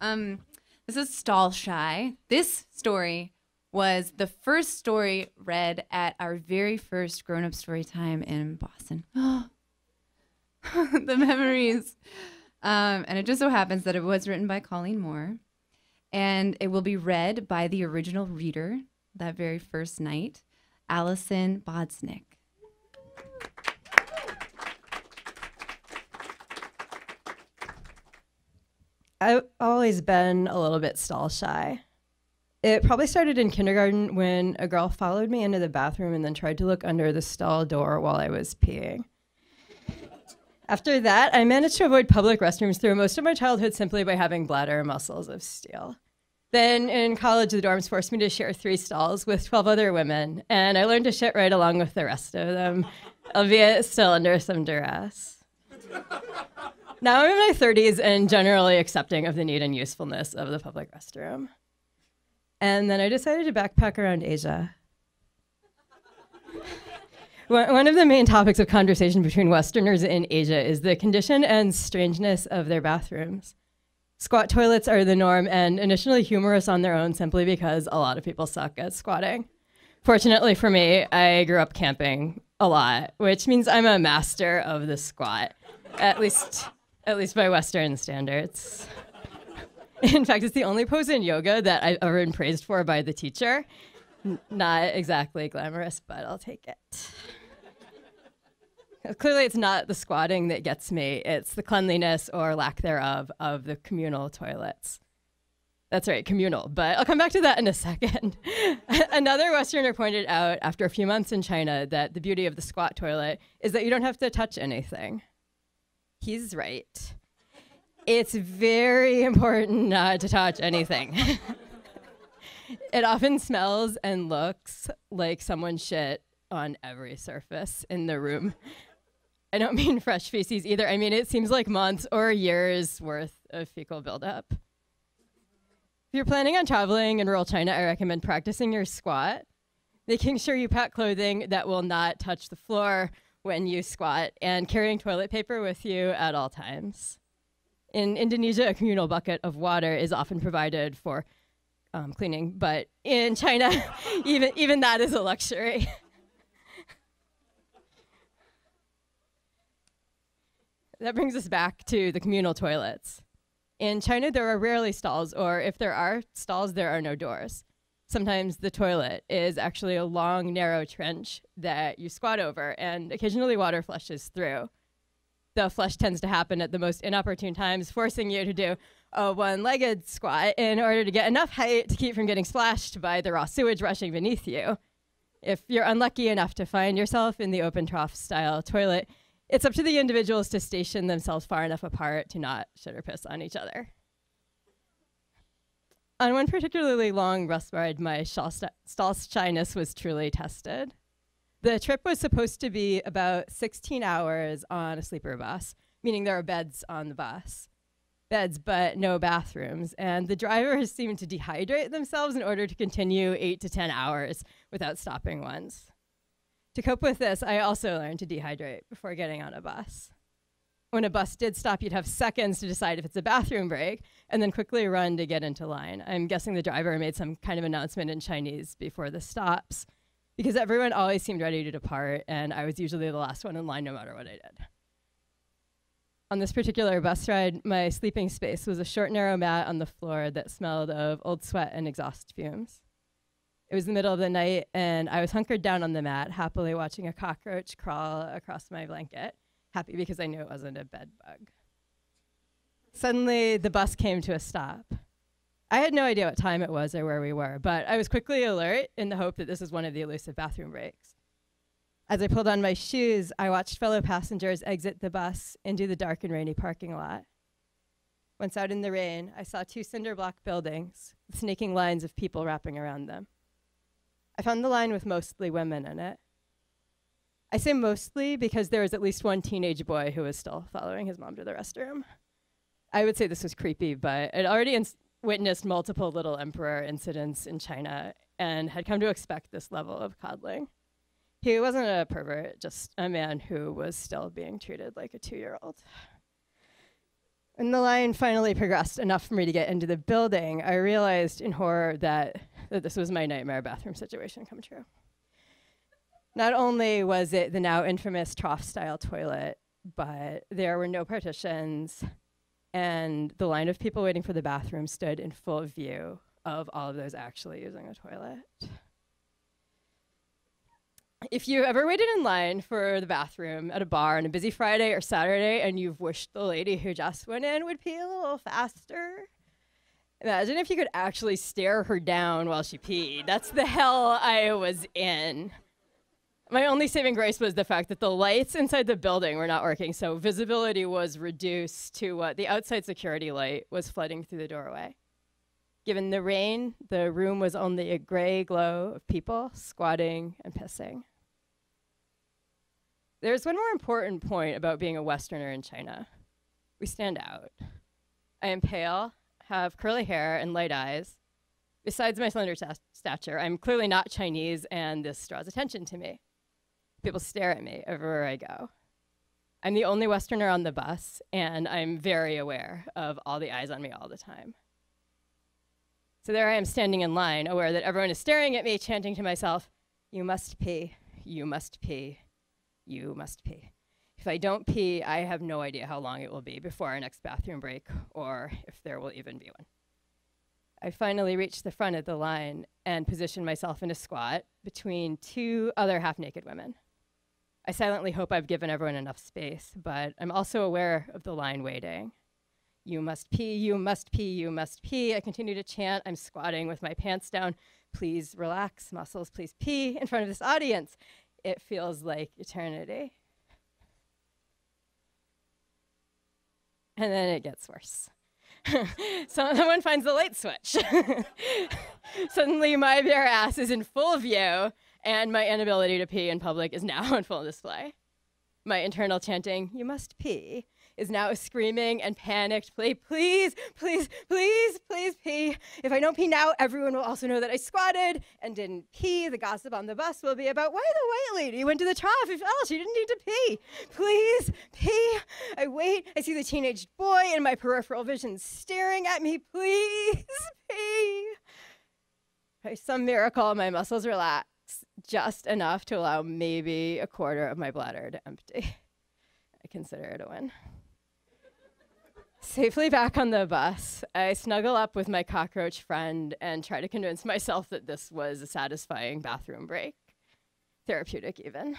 Um, this is Stall Shy. This story was the first story read at our very first grown up story time in Boston. (gasps) (laughs) the memories. Um, and it just so happens that it was written by Colleen Moore. And it will be read by the original reader that very first night, Allison Bodsnick. I've always been a little bit stall shy. It probably started in kindergarten when a girl followed me into the bathroom and then tried to look under the stall door while I was peeing. After that, I managed to avoid public restrooms through most of my childhood simply by having bladder muscles of steel. Then in college, the dorms forced me to share three stalls with 12 other women, and I learned to shit right along with the rest of them, albeit still under some duress. Now I'm in my 30s and generally accepting of the need and usefulness of the public restroom. And then I decided to backpack around Asia. (laughs) One of the main topics of conversation between Westerners in Asia is the condition and strangeness of their bathrooms. Squat toilets are the norm and initially humorous on their own simply because a lot of people suck at squatting. Fortunately for me, I grew up camping a lot, which means I'm a master of the squat, at least at least by Western standards. In fact, it's the only pose in yoga that I've ever been praised for by the teacher. N- not exactly glamorous, but I'll take it. Clearly, it's not the squatting that gets me, it's the cleanliness or lack thereof of the communal toilets. That's right, communal, but I'll come back to that in a second. (laughs) Another Westerner pointed out after a few months in China that the beauty of the squat toilet is that you don't have to touch anything. He's right. It's very important not to touch anything. (laughs) it often smells and looks like someone shit on every surface in the room. I don't mean fresh feces either. I mean, it seems like months or years worth of fecal buildup. If you're planning on traveling in rural China, I recommend practicing your squat, making sure you pack clothing that will not touch the floor when you squat, and carrying toilet paper with you at all times. In Indonesia, a communal bucket of water is often provided for um, cleaning, but in China, (laughs) even, even that is a luxury. (laughs) that brings us back to the communal toilets. In China, there are rarely stalls, or if there are stalls, there are no doors. Sometimes the toilet is actually a long, narrow trench that you squat over, and occasionally water flushes through. The flush tends to happen at the most inopportune times, forcing you to do a one legged squat in order to get enough height to keep from getting splashed by the raw sewage rushing beneath you. If you're unlucky enough to find yourself in the open trough style toilet, it's up to the individuals to station themselves far enough apart to not shit or piss on each other. On one particularly long bus ride, my stall shyness was truly tested. The trip was supposed to be about 16 hours on a sleeper bus, meaning there are beds on the bus. Beds, but no bathrooms. And the drivers seemed to dehydrate themselves in order to continue eight to 10 hours without stopping once. To cope with this, I also learned to dehydrate before getting on a bus. When a bus did stop, you'd have seconds to decide if it's a bathroom break and then quickly run to get into line. I'm guessing the driver made some kind of announcement in Chinese before the stops because everyone always seemed ready to depart, and I was usually the last one in line no matter what I did. On this particular bus ride, my sleeping space was a short, narrow mat on the floor that smelled of old sweat and exhaust fumes. It was the middle of the night, and I was hunkered down on the mat, happily watching a cockroach crawl across my blanket, happy because I knew it wasn't a bed bug. Suddenly, the bus came to a stop. I had no idea what time it was or where we were, but I was quickly alert in the hope that this was one of the elusive bathroom breaks. As I pulled on my shoes, I watched fellow passengers exit the bus into the dark and rainy parking lot. Once out in the rain, I saw two cinder block buildings with snaking lines of people wrapping around them. I found the line with mostly women in it. I say mostly because there was at least one teenage boy who was still following his mom to the restroom. I would say this was creepy, but I'd already witnessed multiple little emperor incidents in China and had come to expect this level of coddling. He wasn't a pervert, just a man who was still being treated like a two year old. When the line finally progressed enough for me to get into the building, I realized in horror that, that this was my nightmare bathroom situation come true. Not only was it the now infamous trough style toilet, but there were no partitions, and the line of people waiting for the bathroom stood in full view of all of those actually using a toilet. If you ever waited in line for the bathroom at a bar on a busy Friday or Saturday and you've wished the lady who just went in would pee a little faster, imagine if you could actually stare her down while she peed. That's the hell I was in. My only saving grace was the fact that the lights inside the building were not working, so visibility was reduced to what the outside security light was flooding through the doorway. Given the rain, the room was only a gray glow of people squatting and pissing. There's one more important point about being a Westerner in China. We stand out. I am pale, have curly hair, and light eyes. Besides my slender stature, I'm clearly not Chinese, and this draws attention to me. People stare at me everywhere I go. I'm the only Westerner on the bus, and I'm very aware of all the eyes on me all the time. So there I am standing in line, aware that everyone is staring at me, chanting to myself, You must pee, you must pee, you must pee. If I don't pee, I have no idea how long it will be before our next bathroom break, or if there will even be one. I finally reach the front of the line and position myself in a squat between two other half naked women. I silently hope I've given everyone enough space, but I'm also aware of the line waiting. You must pee, you must pee, you must pee. I continue to chant. I'm squatting with my pants down. Please relax, muscles, please pee in front of this audience. It feels like eternity. And then it gets worse. (laughs) Someone finds the light switch. (laughs) Suddenly, my bare ass is in full view, and my inability to pee in public is now (laughs) on full display. My internal chanting, you must pee, is now screaming and panicked, play, please, please, please, please pee. If I don't pee now, everyone will also know that I squatted and didn't pee. The gossip on the bus will be about why the white lady went to the trough oh, she didn't need to pee. Please pee. I wait. I see the teenage boy in my peripheral vision staring at me. Please (laughs) pee. By some miracle, my muscles relax just enough to allow maybe a quarter of my bladder to empty. (laughs) I consider it a win. Safely back on the bus, I snuggle up with my cockroach friend and try to convince myself that this was a satisfying bathroom break. Therapeutic, even.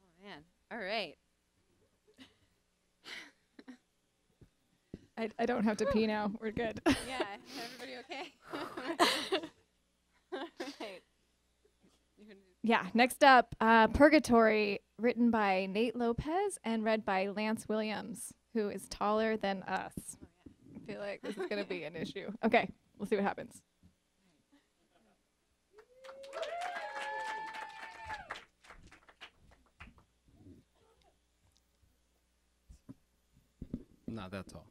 Oh man. All right. I, I don't have to pee now. We're good. (laughs) Yeah. Everybody okay? (laughs) All right. yeah. Next up, uh, Purgatory, written by Nate Lopez and read by Lance Williams, who is taller than us. I feel like this is going to be an issue. Okay, we'll see what happens. Not that tall.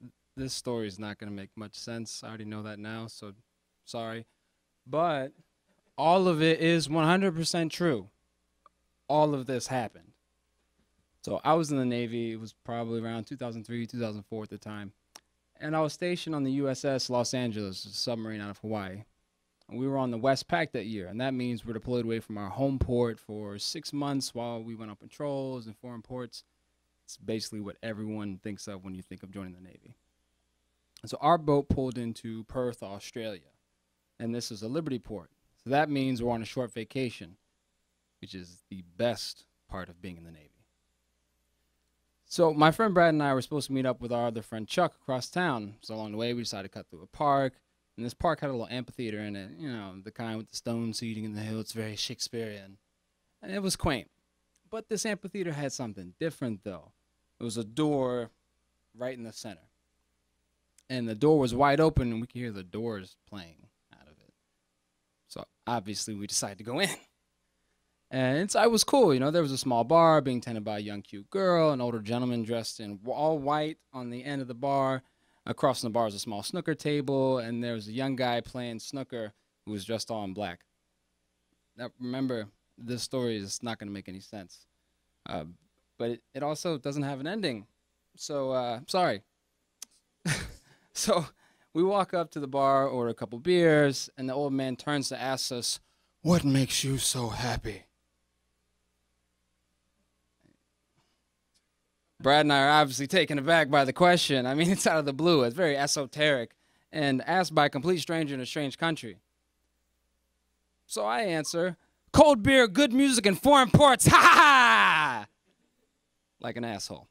Th- This story is not going to make much sense. I already know that now, so sorry. But all of it is 100% true. All of this happened. So I was in the Navy. It was probably around 2003, 2004 at the time. And I was stationed on the USS Los Angeles, a submarine out of Hawaii. And we were on the West Pac that year, and that means we're deployed away from our home port for six months while we went on patrols in foreign ports. It's basically what everyone thinks of when you think of joining the Navy. So our boat pulled into Perth, Australia, and this is a Liberty port. So that means we're on a short vacation, which is the best part of being in the Navy. So my friend Brad and I were supposed to meet up with our other friend Chuck across town. So along the way, we decided to cut through a park, and this park had a little amphitheater in it. You know, the kind with the stone seating in the hill. It's very Shakespearean, and it was quaint. But this amphitheater had something different, though. It was a door right in the center, and the door was wide open, and we could hear the doors playing out of it. So obviously, we decided to go in. And inside was cool, you know. There was a small bar being tended by a young, cute girl, an older gentleman dressed in all white on the end of the bar. Across from the bar was a small snooker table, and there was a young guy playing snooker who was dressed all in black. Now, remember, this story is not going to make any sense, uh, but it, it also doesn't have an ending. So, uh, sorry. So, we walk up to the bar, order a couple beers, and the old man turns to ask us, What makes you so happy? Brad and I are obviously taken aback by the question. I mean, (laughs) it's out of the blue. It's very esoteric and asked by a complete stranger in a strange country. So I answer, cold beer, good music, and foreign ports. Ha ha ha! Like an asshole.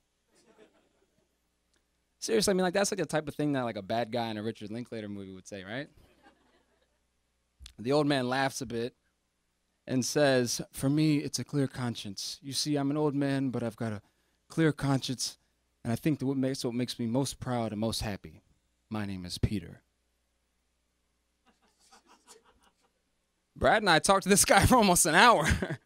Seriously, I mean, like that's like the type of thing that like a bad guy in a Richard Linklater movie would say, right? The old man laughs a bit and says, "For me, it's a clear conscience. You see, I'm an old man, but I've got a clear conscience, and I think that what makes what makes me most proud and most happy. My name is Peter." (laughs) Brad and I talked to this guy (laughs) for almost an hour. (laughs)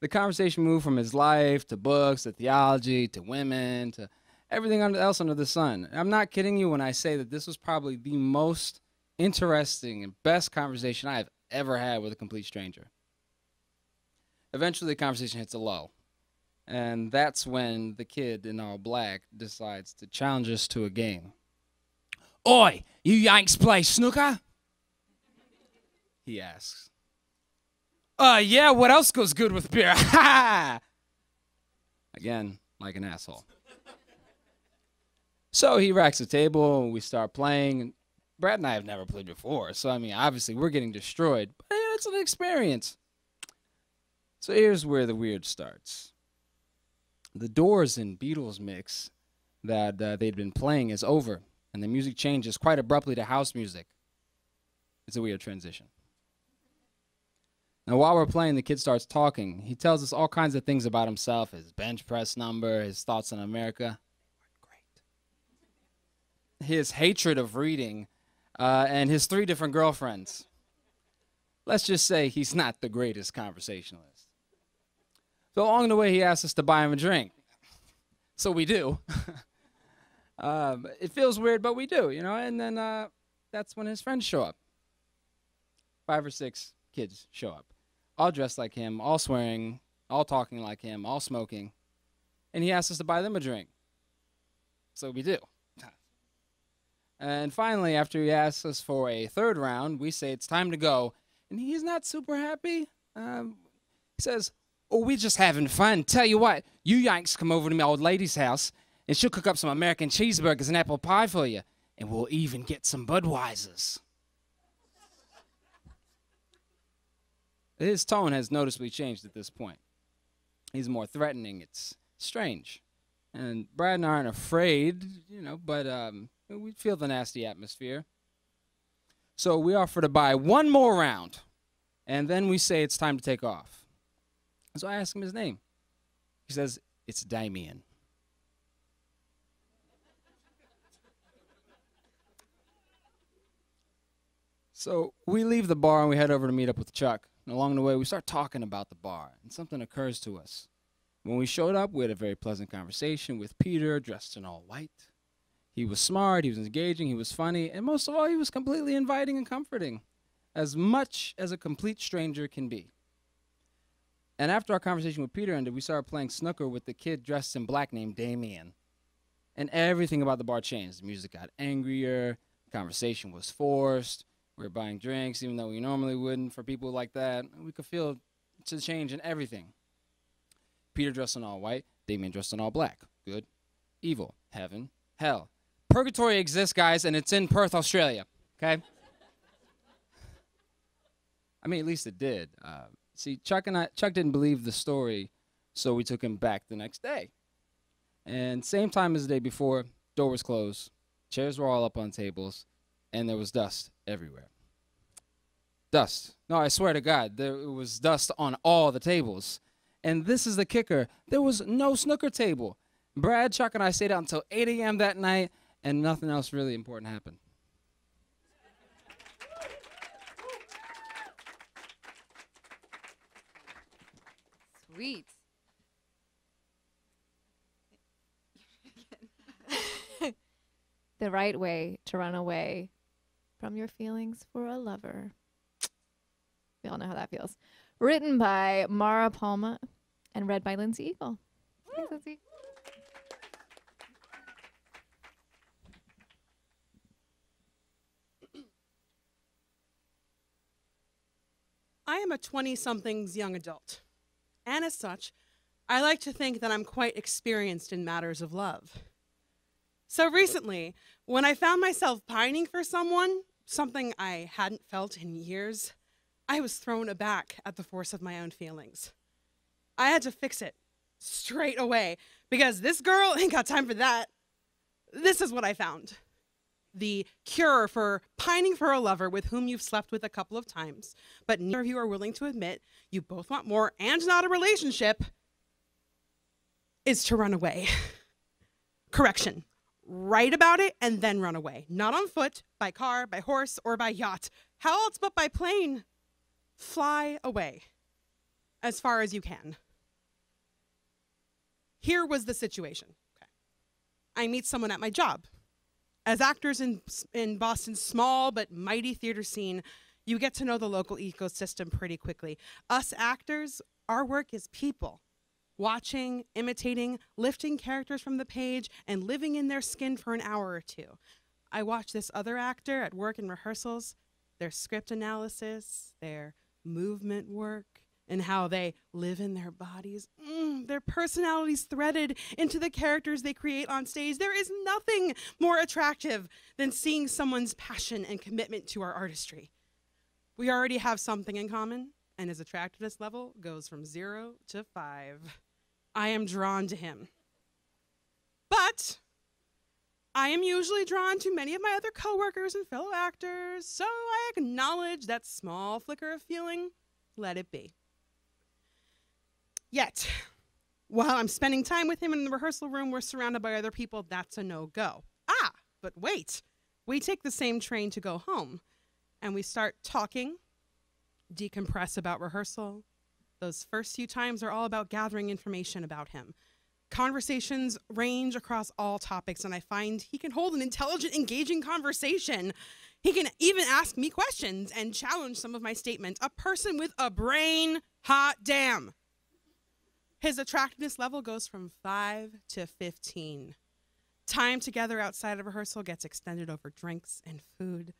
the conversation moved from his life to books to theology to women to everything else under the sun. I'm not kidding you when I say that this was probably the most interesting and best conversation I have ever had with a complete stranger. Eventually, the conversation hits a lull. And that's when the kid in all black decides to challenge us to a game. Oi, you Yanks play snooker? He asks. Uh, yeah, what else goes good with beer? Ha! (laughs) Again, like an asshole. So he racks the table and we start playing. Brad and I have never played before, so I mean, obviously we're getting destroyed, but yeah, it's an experience. So here's where the weird starts. The Doors and Beatles mix that uh, they'd been playing is over, and the music changes quite abruptly to house music. It's a weird transition. Now, while we're playing, the kid starts talking. He tells us all kinds of things about himself his bench press number, his thoughts on America. His hatred of reading, uh, and his three different girlfriends. Let's just say he's not the greatest conversationalist. So, along the way, he asks us to buy him a drink. So we do. (laughs) um, it feels weird, but we do, you know, and then uh, that's when his friends show up. Five or six kids show up all dressed like him, all swearing, all talking like him, all smoking. And he asks us to buy them a drink. So we do. And finally, after he asks us for a third round, we say it's time to go. And he's not super happy. Um, he says, Oh, we're just having fun. Tell you what, you Yanks come over to my old lady's house, and she'll cook up some American cheeseburgers and apple pie for you. And we'll even get some Budweisers. His tone has noticeably changed at this point. He's more threatening. It's strange. And Brad and I aren't afraid, you know, but um, we feel the nasty atmosphere. So we offer to buy one more round, and then we say it's time to take off. So I ask him his name. He says, It's Damien. So we leave the bar and we head over to meet up with Chuck. And along the way, we start talking about the bar, and something occurs to us. When we showed up, we had a very pleasant conversation with Peter, dressed in all white. He was smart, he was engaging, he was funny, and most of all, he was completely inviting and comforting, as much as a complete stranger can be. And after our conversation with Peter ended, we started playing snooker with the kid dressed in black named Damien. And everything about the bar changed. The music got angrier, the conversation was forced, we were buying drinks, even though we normally wouldn't for people like that. We could feel the change in everything. Peter dressed in all white, Damien dressed in all black. Good, evil, heaven, hell. Purgatory exists, guys, and it's in Perth, Australia. Okay? I mean, at least it did. Uh, see, Chuck and I, Chuck didn't believe the story, so we took him back the next day. And same time as the day before, door was closed, chairs were all up on tables, and there was dust everywhere. Dust. No, I swear to God, there was dust on all the tables. And this is the kicker there was no snooker table. Brad, Chuck, and I stayed out until 8 a.m. that night, and nothing else really important happened. Sweet. (laughs) the right way to run away from your feelings for a lover. We all know how that feels. Written by Mara Palma and read by Lindsay Eagle. Thanks, Lindsay. I am a 20 somethings young adult. And as such, I like to think that I'm quite experienced in matters of love. So recently, when I found myself pining for someone, something I hadn't felt in years, I was thrown aback at the force of my own feelings. I had to fix it straight away because this girl (laughs) ain't got time for that. This is what I found the cure for pining for a lover with whom you've slept with a couple of times, but neither of you are willing to admit you both want more and not a relationship, is to run away. (laughs) Correction. Write about it and then run away. Not on foot, by car, by horse, or by yacht. How else but by plane? Fly away as far as you can. Here was the situation. Okay. I meet someone at my job. As actors in, in Boston's small but mighty theater scene, you get to know the local ecosystem pretty quickly. Us actors, our work is people. Watching, imitating, lifting characters from the page, and living in their skin for an hour or two. I watch this other actor at work in rehearsals, their script analysis, their movement work, and how they live in their bodies, mm, their personalities threaded into the characters they create on stage. There is nothing more attractive than seeing someone's passion and commitment to our artistry. We already have something in common, and his attractiveness level goes from zero to five. I am drawn to him. But I am usually drawn to many of my other coworkers and fellow actors, so I acknowledge that small flicker of feeling. Let it be. Yet, while I'm spending time with him in the rehearsal room, we're surrounded by other people. That's a no go. Ah, but wait. We take the same train to go home, and we start talking, decompress about rehearsal. Those first few times are all about gathering information about him. Conversations range across all topics, and I find he can hold an intelligent, engaging conversation. He can even ask me questions and challenge some of my statements. A person with a brain, hot damn. His attractiveness level goes from 5 to 15. Time together outside of rehearsal gets extended over drinks and food.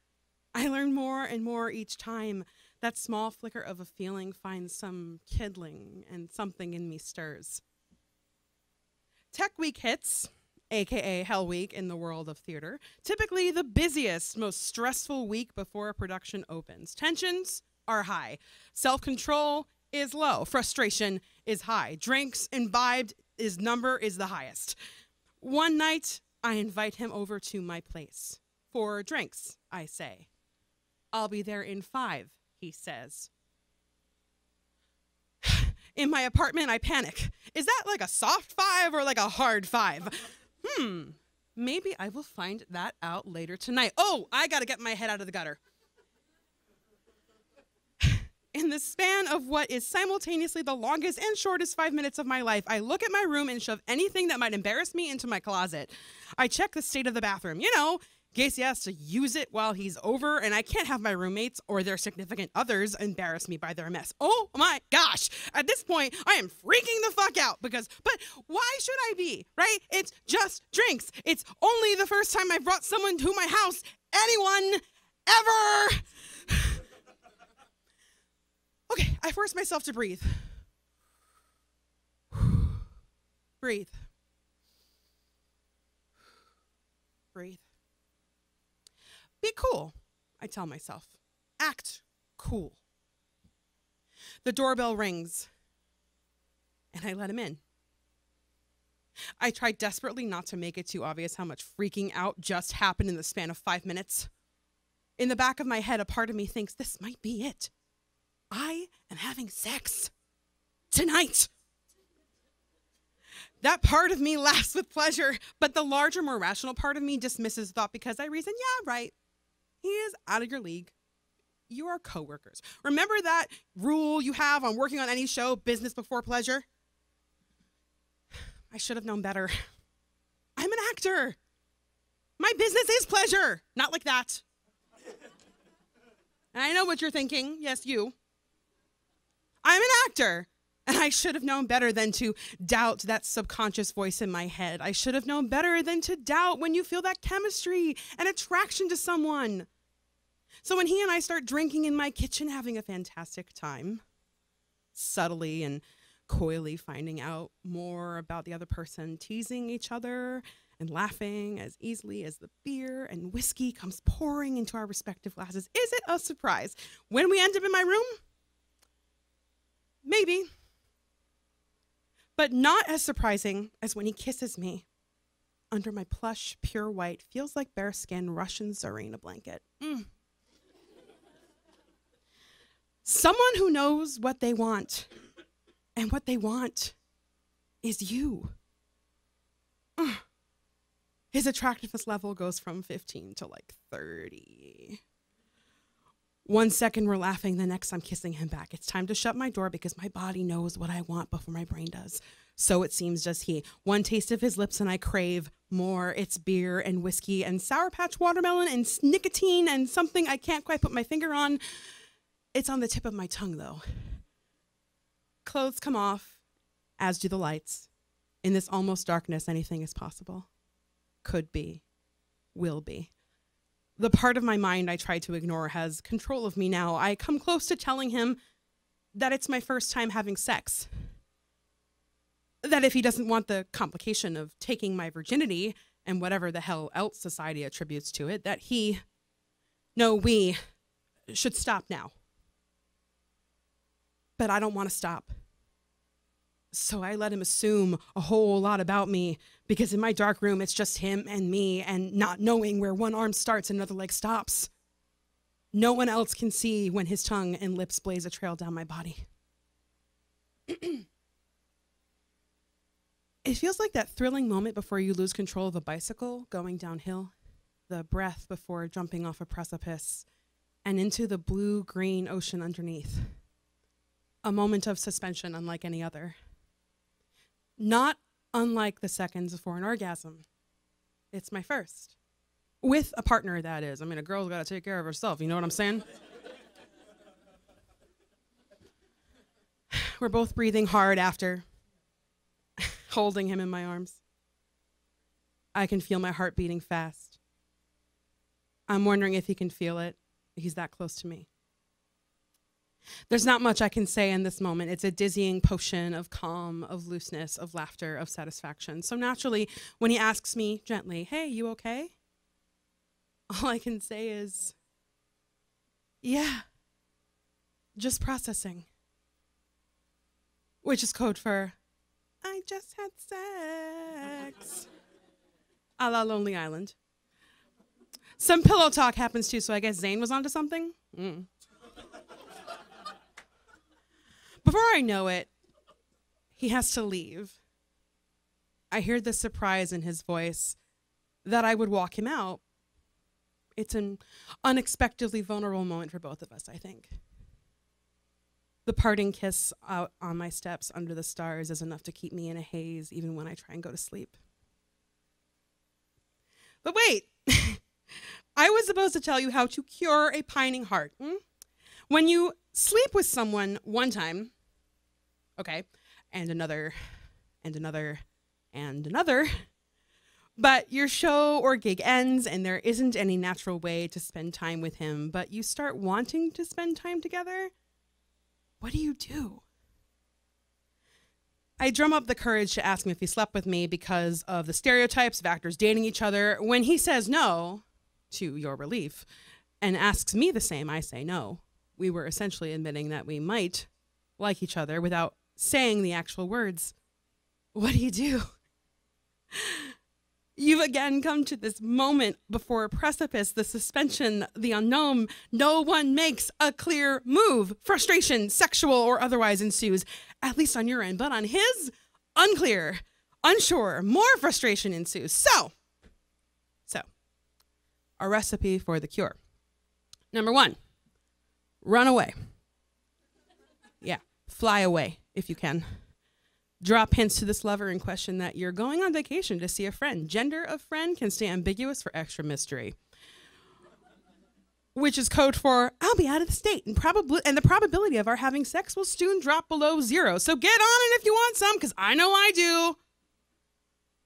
I learn more and more each time. That small flicker of a feeling finds some kindling and something in me stirs. Tech Week hits, aka Hell Week in the world of theater, typically the busiest, most stressful week before a production opens. Tensions are high, self control is low, frustration is high, drinks imbibed his number is the highest. One night, I invite him over to my place for drinks, I say. I'll be there in five, he says. (sighs) In my apartment, I panic. Is that like a soft five or like a hard five? Hmm, maybe I will find that out later tonight. Oh, I gotta get my head out of the gutter. In the span of what is simultaneously the longest and shortest five minutes of my life, I look at my room and shove anything that might embarrass me into my closet. I check the state of the bathroom. You know, Gacy has to use it while he's over, and I can't have my roommates or their significant others embarrass me by their mess. Oh my gosh! At this point, I am freaking the fuck out because, but why should I be, right? It's just drinks. It's only the first time I've brought someone to my house, anyone, ever. Okay, I force myself to breathe. breathe. Breathe. Be cool, I tell myself. Act cool. The doorbell rings, and I let him in. I try desperately not to make it too obvious how much freaking out just happened in the span of five minutes. In the back of my head, a part of me thinks this might be it. I am having sex tonight. That part of me laughs with pleasure, but the larger, more rational part of me dismisses thought because I reason, yeah, right. He is out of your league. You are coworkers. Remember that rule you have on working on any show, business before pleasure? I should have known better. I'm an actor. My business is pleasure, not like that. And I know what you're thinking. Yes, you. I'm an actor. And I should have known better than to doubt that subconscious voice in my head. I should have known better than to doubt when you feel that chemistry and attraction to someone. So when he and I start drinking in my kitchen, having a fantastic time, subtly and coyly finding out more about the other person, teasing each other and laughing as easily as the beer and whiskey comes pouring into our respective glasses, is it a surprise when we end up in my room? Maybe. But not as surprising as when he kisses me under my plush, pure white, feels like bearskin Russian Tsarina blanket. Mm. Someone who knows what they want, and what they want is you. His attractiveness level goes from 15 to like 30. One second we're laughing, the next I'm kissing him back. It's time to shut my door because my body knows what I want before my brain does. So it seems does he. One taste of his lips and I crave more. It's beer and whiskey and Sour Patch watermelon and nicotine and something I can't quite put my finger on. It's on the tip of my tongue though. Clothes come off, as do the lights. In this almost darkness, anything is possible. Could be, will be. The part of my mind I try to ignore has control of me now. I come close to telling him that it's my first time having sex. That if he doesn't want the complication of taking my virginity and whatever the hell else society attributes to it, that he, no, we, should stop now. But I don't want to stop. So I let him assume a whole lot about me because in my dark room, it's just him and me, and not knowing where one arm starts and another leg stops. No one else can see when his tongue and lips blaze a trail down my body. (clears throat) it feels like that thrilling moment before you lose control of a bicycle going downhill, the breath before jumping off a precipice, and into the blue green ocean underneath. A moment of suspension unlike any other not unlike the seconds before an orgasm. It's my first. With a partner, that is. I mean, a girl's got to take care of herself. You know what I'm saying? (sighs) We're both breathing hard after, (laughs) holding him in my arms. I can feel my heart beating fast. I'm wondering if he can feel it. He's that close to me. There's not much I can say in this moment. It's a dizzying potion of calm, of looseness, of laughter, of satisfaction. So naturally, when he asks me gently, Hey, you okay? All I can say is, Yeah, just processing. Which is code for, I just had sex. a la Lonely Island. Some pillow talk happens too, so I guess Zane was onto something. Mm. Before I know it, he has to leave. I hear the surprise in his voice that I would walk him out. It's an unexpectedly vulnerable moment for both of us, I think. The parting kiss out on my steps under the stars is enough to keep me in a haze even when I try and go to sleep. But wait, (laughs) I was supposed to tell you how to cure a pining heart. Hmm? When you sleep with someone one time, okay, and another, and another, and another, but your show or gig ends and there isn't any natural way to spend time with him, but you start wanting to spend time together, what do you do? I drum up the courage to ask him if he slept with me because of the stereotypes of actors dating each other. When he says no, to your relief, and asks me the same, I say no. We were essentially admitting that we might like each other without saying the actual words. What do you do? (laughs) You've again come to this moment before a precipice, the suspension, the unknown. No one makes a clear move. Frustration, sexual or otherwise, ensues, at least on your end, but on his, unclear, unsure, more frustration ensues. So, so, a recipe for the cure. Number one, run away. Yeah, fly away if you can. Drop hints to this lover in question that you're going on vacation to see a friend. Gender of friend can stay ambiguous for extra mystery. Which is code for I'll be out of the state and probably and the probability of our having sex will soon drop below zero. So get on it if you want some, because I know I do.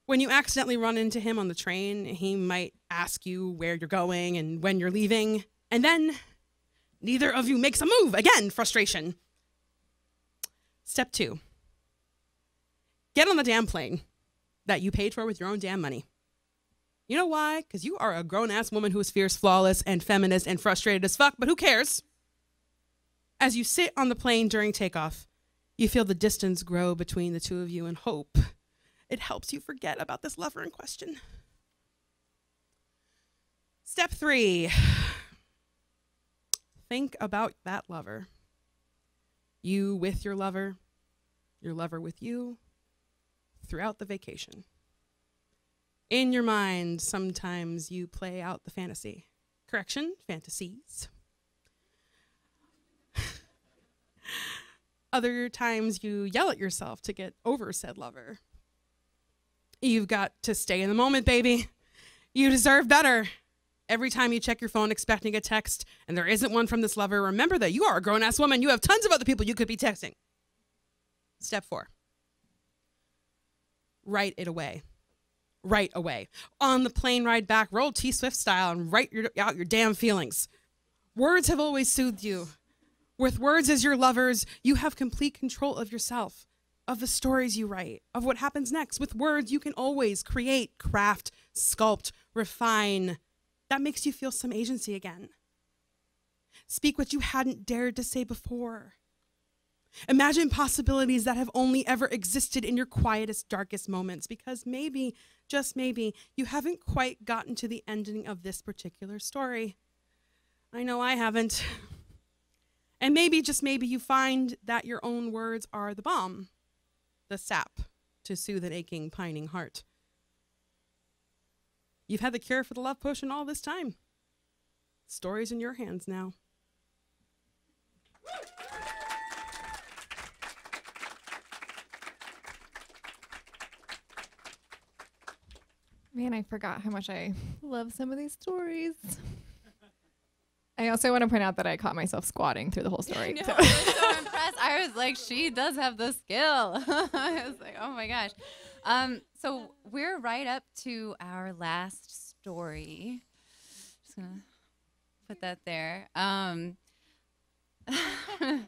When you accidentally run into him on the train, he might ask you where you're going and when you're leaving, and then neither of you makes a move. Again, frustration. Step two get on the damn plane that you paid for with your own damn money. You know why? Because you are a grown ass woman who is fierce, flawless, and feminist and frustrated as fuck, but who cares? As you sit on the plane during takeoff, you feel the distance grow between the two of you and hope. It helps you forget about this lover in question. Step three think about that lover you with your lover, your lover with you, throughout the vacation. In your mind, sometimes you play out the fantasy. Correction, fantasies. (laughs) Other times you yell at yourself to get over said lover. You've got to stay in the moment, baby. You deserve better. Every time you check your phone expecting a text and there isn't one from this lover, remember that you are a grown ass woman. You have tons of other people you could be texting. Step four write it away. right away. On the plane ride back, roll T Swift style and write your, out your damn feelings. Words have always soothed you. With words as your lovers, you have complete control of yourself, of the stories you write, of what happens next. With words, you can always create, craft, sculpt, refine. That makes you feel some agency again. Speak what you hadn't dared to say before. Imagine possibilities that have only ever existed in your quietest, darkest moments because maybe, just maybe, you haven't quite gotten to the ending of this particular story. I know I haven't. And maybe, just maybe, you find that your own words are the bomb, the sap to soothe an aching, pining heart. You've had the cure for the love potion all this time. Story's in your hands now. Man, I forgot how much I love some of these stories. I also want to point out that I caught myself squatting through the whole story. (laughs) No, so- I was so (laughs) impressed. I was like, she does have the skill. (laughs) I was like, oh my gosh. Um, so we're right up to our last story. Just gonna put that there. Um, (laughs)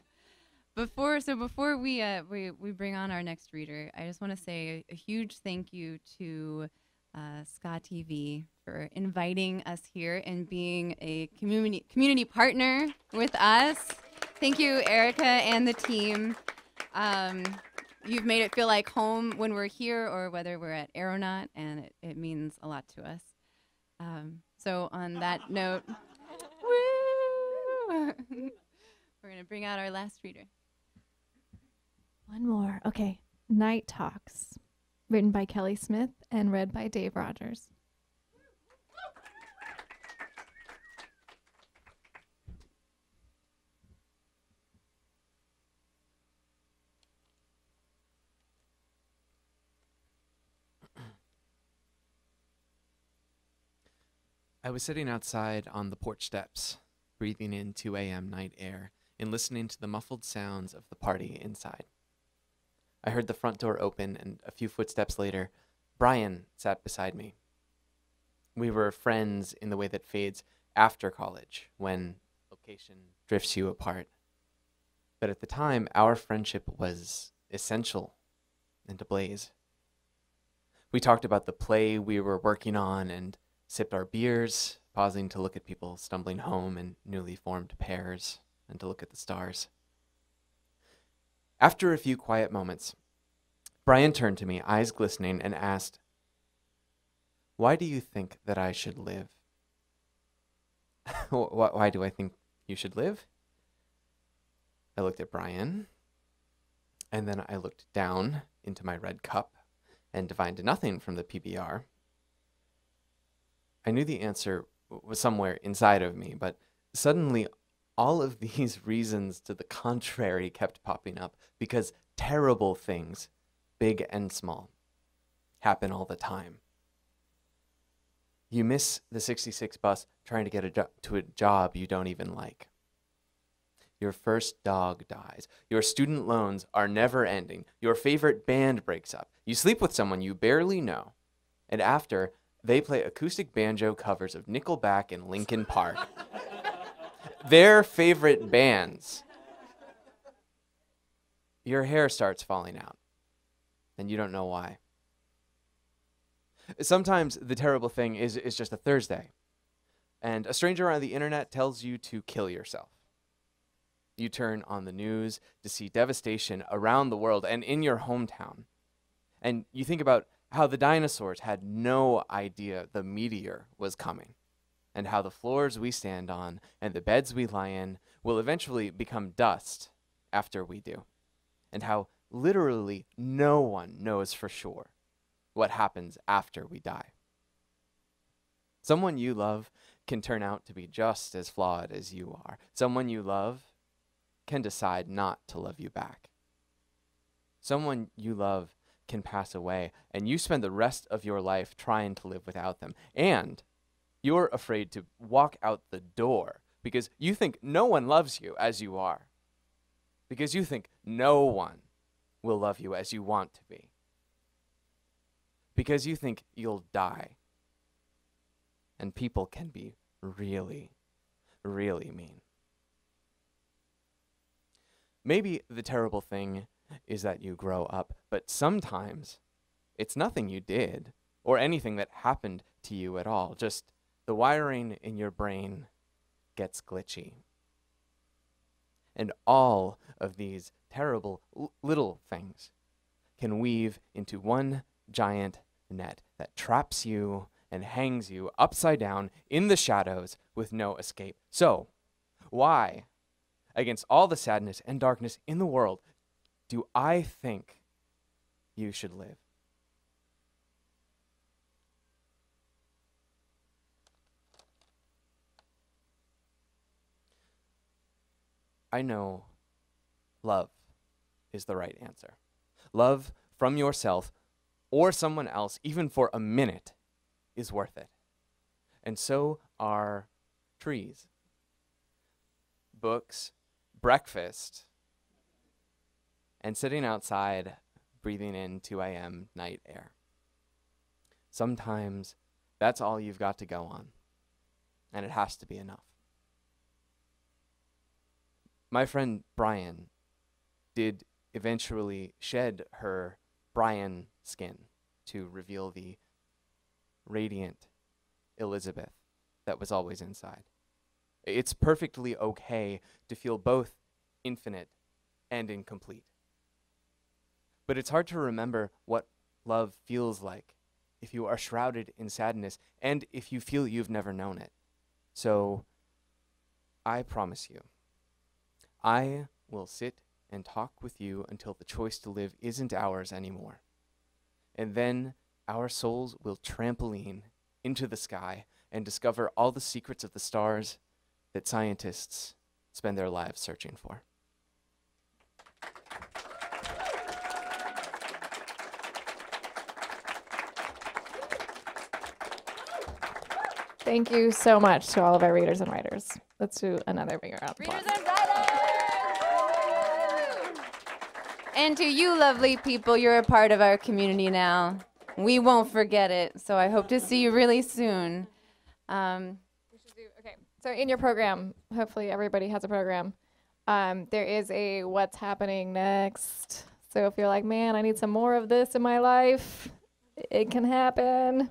before so before we uh we, we bring on our next reader, I just want to say a, a huge thank you to uh, SCAT TV for inviting us here and being a community community partner with us. Thank you, Erica and the team. Um, you've made it feel like home when we're here or whether we're at Aeronaut, and it, it means a lot to us. Um, so, on that note, (laughs) we're going to bring out our last reader. One more. Okay. Night Talks, written by Kelly Smith and read by Dave Rogers. I was sitting outside on the porch steps, breathing in 2 a.m. night air and listening to the muffled sounds of the party inside. I heard the front door open, and a few footsteps later, Brian sat beside me. We were friends in the way that fades after college, when location drifts you apart. But at the time, our friendship was essential and ablaze. We talked about the play we were working on and sipped our beers, pausing to look at people stumbling home in newly formed pairs and to look at the stars. After a few quiet moments, Brian turned to me, eyes glistening, and asked, Why do you think that I should live? (laughs) Why do I think you should live? I looked at Brian, and then I looked down into my red cup and divined nothing from the PBR. I knew the answer was somewhere inside of me, but suddenly all of (laughs) these reasons to the contrary kept popping up because terrible things, big and small, happen all the time. You miss the 66 bus trying to get a jo- to a job you don't even like. Your first dog dies. Your student loans are never ending. Your favorite band breaks up. You sleep with someone you barely know. And after, they play acoustic banjo covers of Nickelback and Linkin Park. Their favorite bands. Your hair starts falling out, and you don't know why. Sometimes the terrible thing is, is just a Thursday, and a stranger on the internet tells you to kill yourself. You turn on the news to see devastation around the world and in your hometown. And you think about how the dinosaurs had no idea the meteor was coming, and how the floors we stand on and the beds we lie in will eventually become dust after we do, and how literally no one knows for sure what happens after we die. Someone you love can turn out to be just as flawed as you are. Someone you love can decide not to love you back. Someone you love can pass away, and you spend the rest of your life trying to live without them. And you're afraid to walk out the door because you think no one loves you as you are. Because you think no one will love you as you want to be. because you think you'll die. And people can be really, really mean. Maybe the terrible thing is that you grow up, but sometimes it's nothing you did or anything that happened to you at all. Just the wiring in your brain gets glitchy. And all of these terrible little things can weave into one giant net that traps you and hangs you upside down in the shadows with no escape. So, why, against all the sadness and darkness in the world, do I think you should live? I know love is the right answer. Love from yourself or someone else, even for a minute, is worth it. And so are trees, books, breakfast, and sitting outside breathing in 2 a.m. night air. Sometimes that's all you've got to go on, and it has to be enough. My friend Brian did eventually shed her Brian skin to reveal the radiant Elizabeth that was always inside. It's perfectly okay to feel both infinite and incomplete. But it's hard to remember what love feels like if you are shrouded in sadness and if you feel you've never known it. So I promise you, I will sit and talk with you until the choice to live isn't ours anymore. And then our souls will trampoline into the sky and discover all the secrets of the stars that scientists spend their lives searching for. Thank you so much to all of our readers and writers. Let's do another bigger round. Readers and writers! And to you, lovely people, you're a part of our community now. We won't forget it. So I hope to see you really soon. Um, Okay, so in your program, hopefully everybody has a program. Um, there is a what's happening next. So if you're like, man, I need some more of this in my life, it can happen.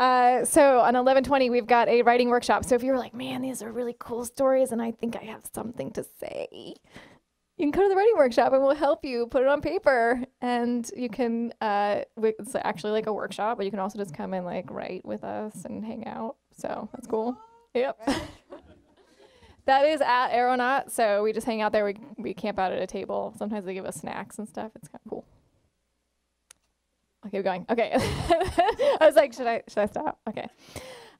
Uh, so on 1120, we've got a writing workshop. So if you're like, man, these are really cool stories, and I think I have something to say, you can come to the writing workshop, and we'll help you put it on paper. And you can, uh, it's actually like a workshop, but you can also just come and like write with us and hang out. So that's cool. Yep. (laughs) that is at Aeronaut. So we just hang out there. We we camp out at a table. Sometimes they give us snacks and stuff. It's kind of cool. I'll keep going. Okay. (laughs) I was like, should I should I stop? Okay.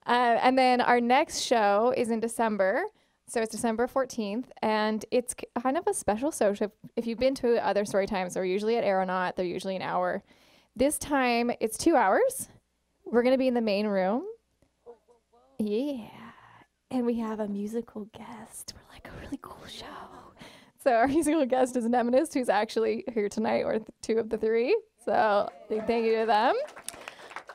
Uh, and then our next show is in December. So it's December 14th, and it's kind of a special show. If, you've been to other story times, they're usually at Aeronaut. They're usually an hour. This time it's two hours. We're gonna be in the main room. Yeah. And we have a musical guest. We're like a really cool show. So our (laughs) musical guest is an Nemesis, who's actually here tonight, or two of the three. So big thank you to them.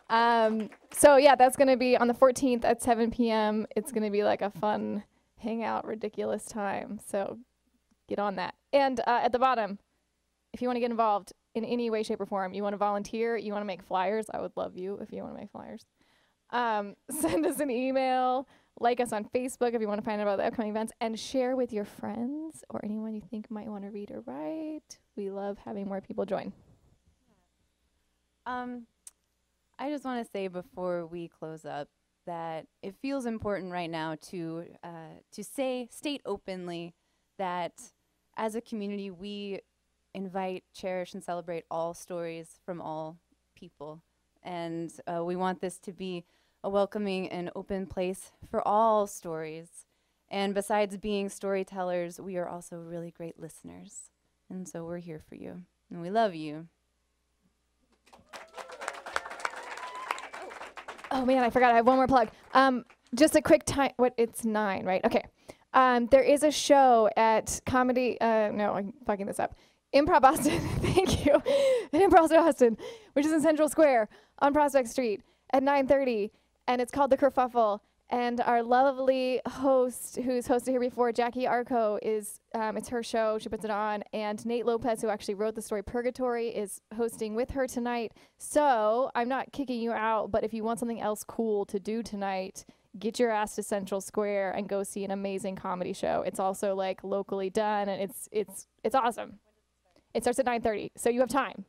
Um, so yeah, that's gonna be on the 14th at 7 p.m. It's gonna be like a fun hangout, ridiculous time. So get on that. And uh, at the bottom, if you want to get involved in any way, shape, or form, you want to volunteer, you want to make flyers, I would love you if you want to make flyers. Um, (laughs) send us an email, like us on Facebook if you want to find out about the upcoming events, and share with your friends or anyone you think might want to read or write. We love having more people join. Um, I just want to say before we close up that it feels important right now to uh, to say state openly that as a community we invite, cherish, and celebrate all stories from all people, and uh, we want this to be a welcoming and open place for all stories. And besides being storytellers, we are also really great listeners, and so we're here for you, and we love you. Oh man, I forgot. I have one more plug. Um, just a quick time. What? It's nine, right? Okay. Um, there is a show at comedy. Uh, no, I'm fucking this up. Improv Boston. (laughs) Thank you. Improv Boston, which is in Central Square on Prospect Street at 9:30, and it's called the Kerfuffle. And our lovely host, who's hosted here before, Jackie Arco, is um, it's her show. She puts it on, and Nate Lopez, who actually wrote the story Purgatory, is hosting with her tonight. So I'm not kicking you out, but if you want something else cool to do tonight, get your ass to Central Square and go see an amazing comedy show. It's also like locally done, and it's it's it's awesome. It starts at 9:30, so you have time.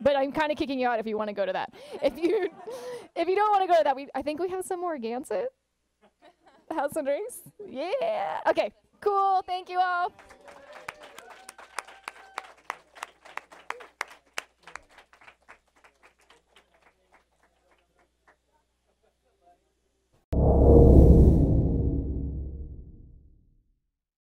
But I'm kind of kicking you out if you want to go to that. If you (laughs) if you don't want to go to that, we I think we have some more Gansett. (laughs) House and drinks. Yeah. Okay. Cool. Thank you all.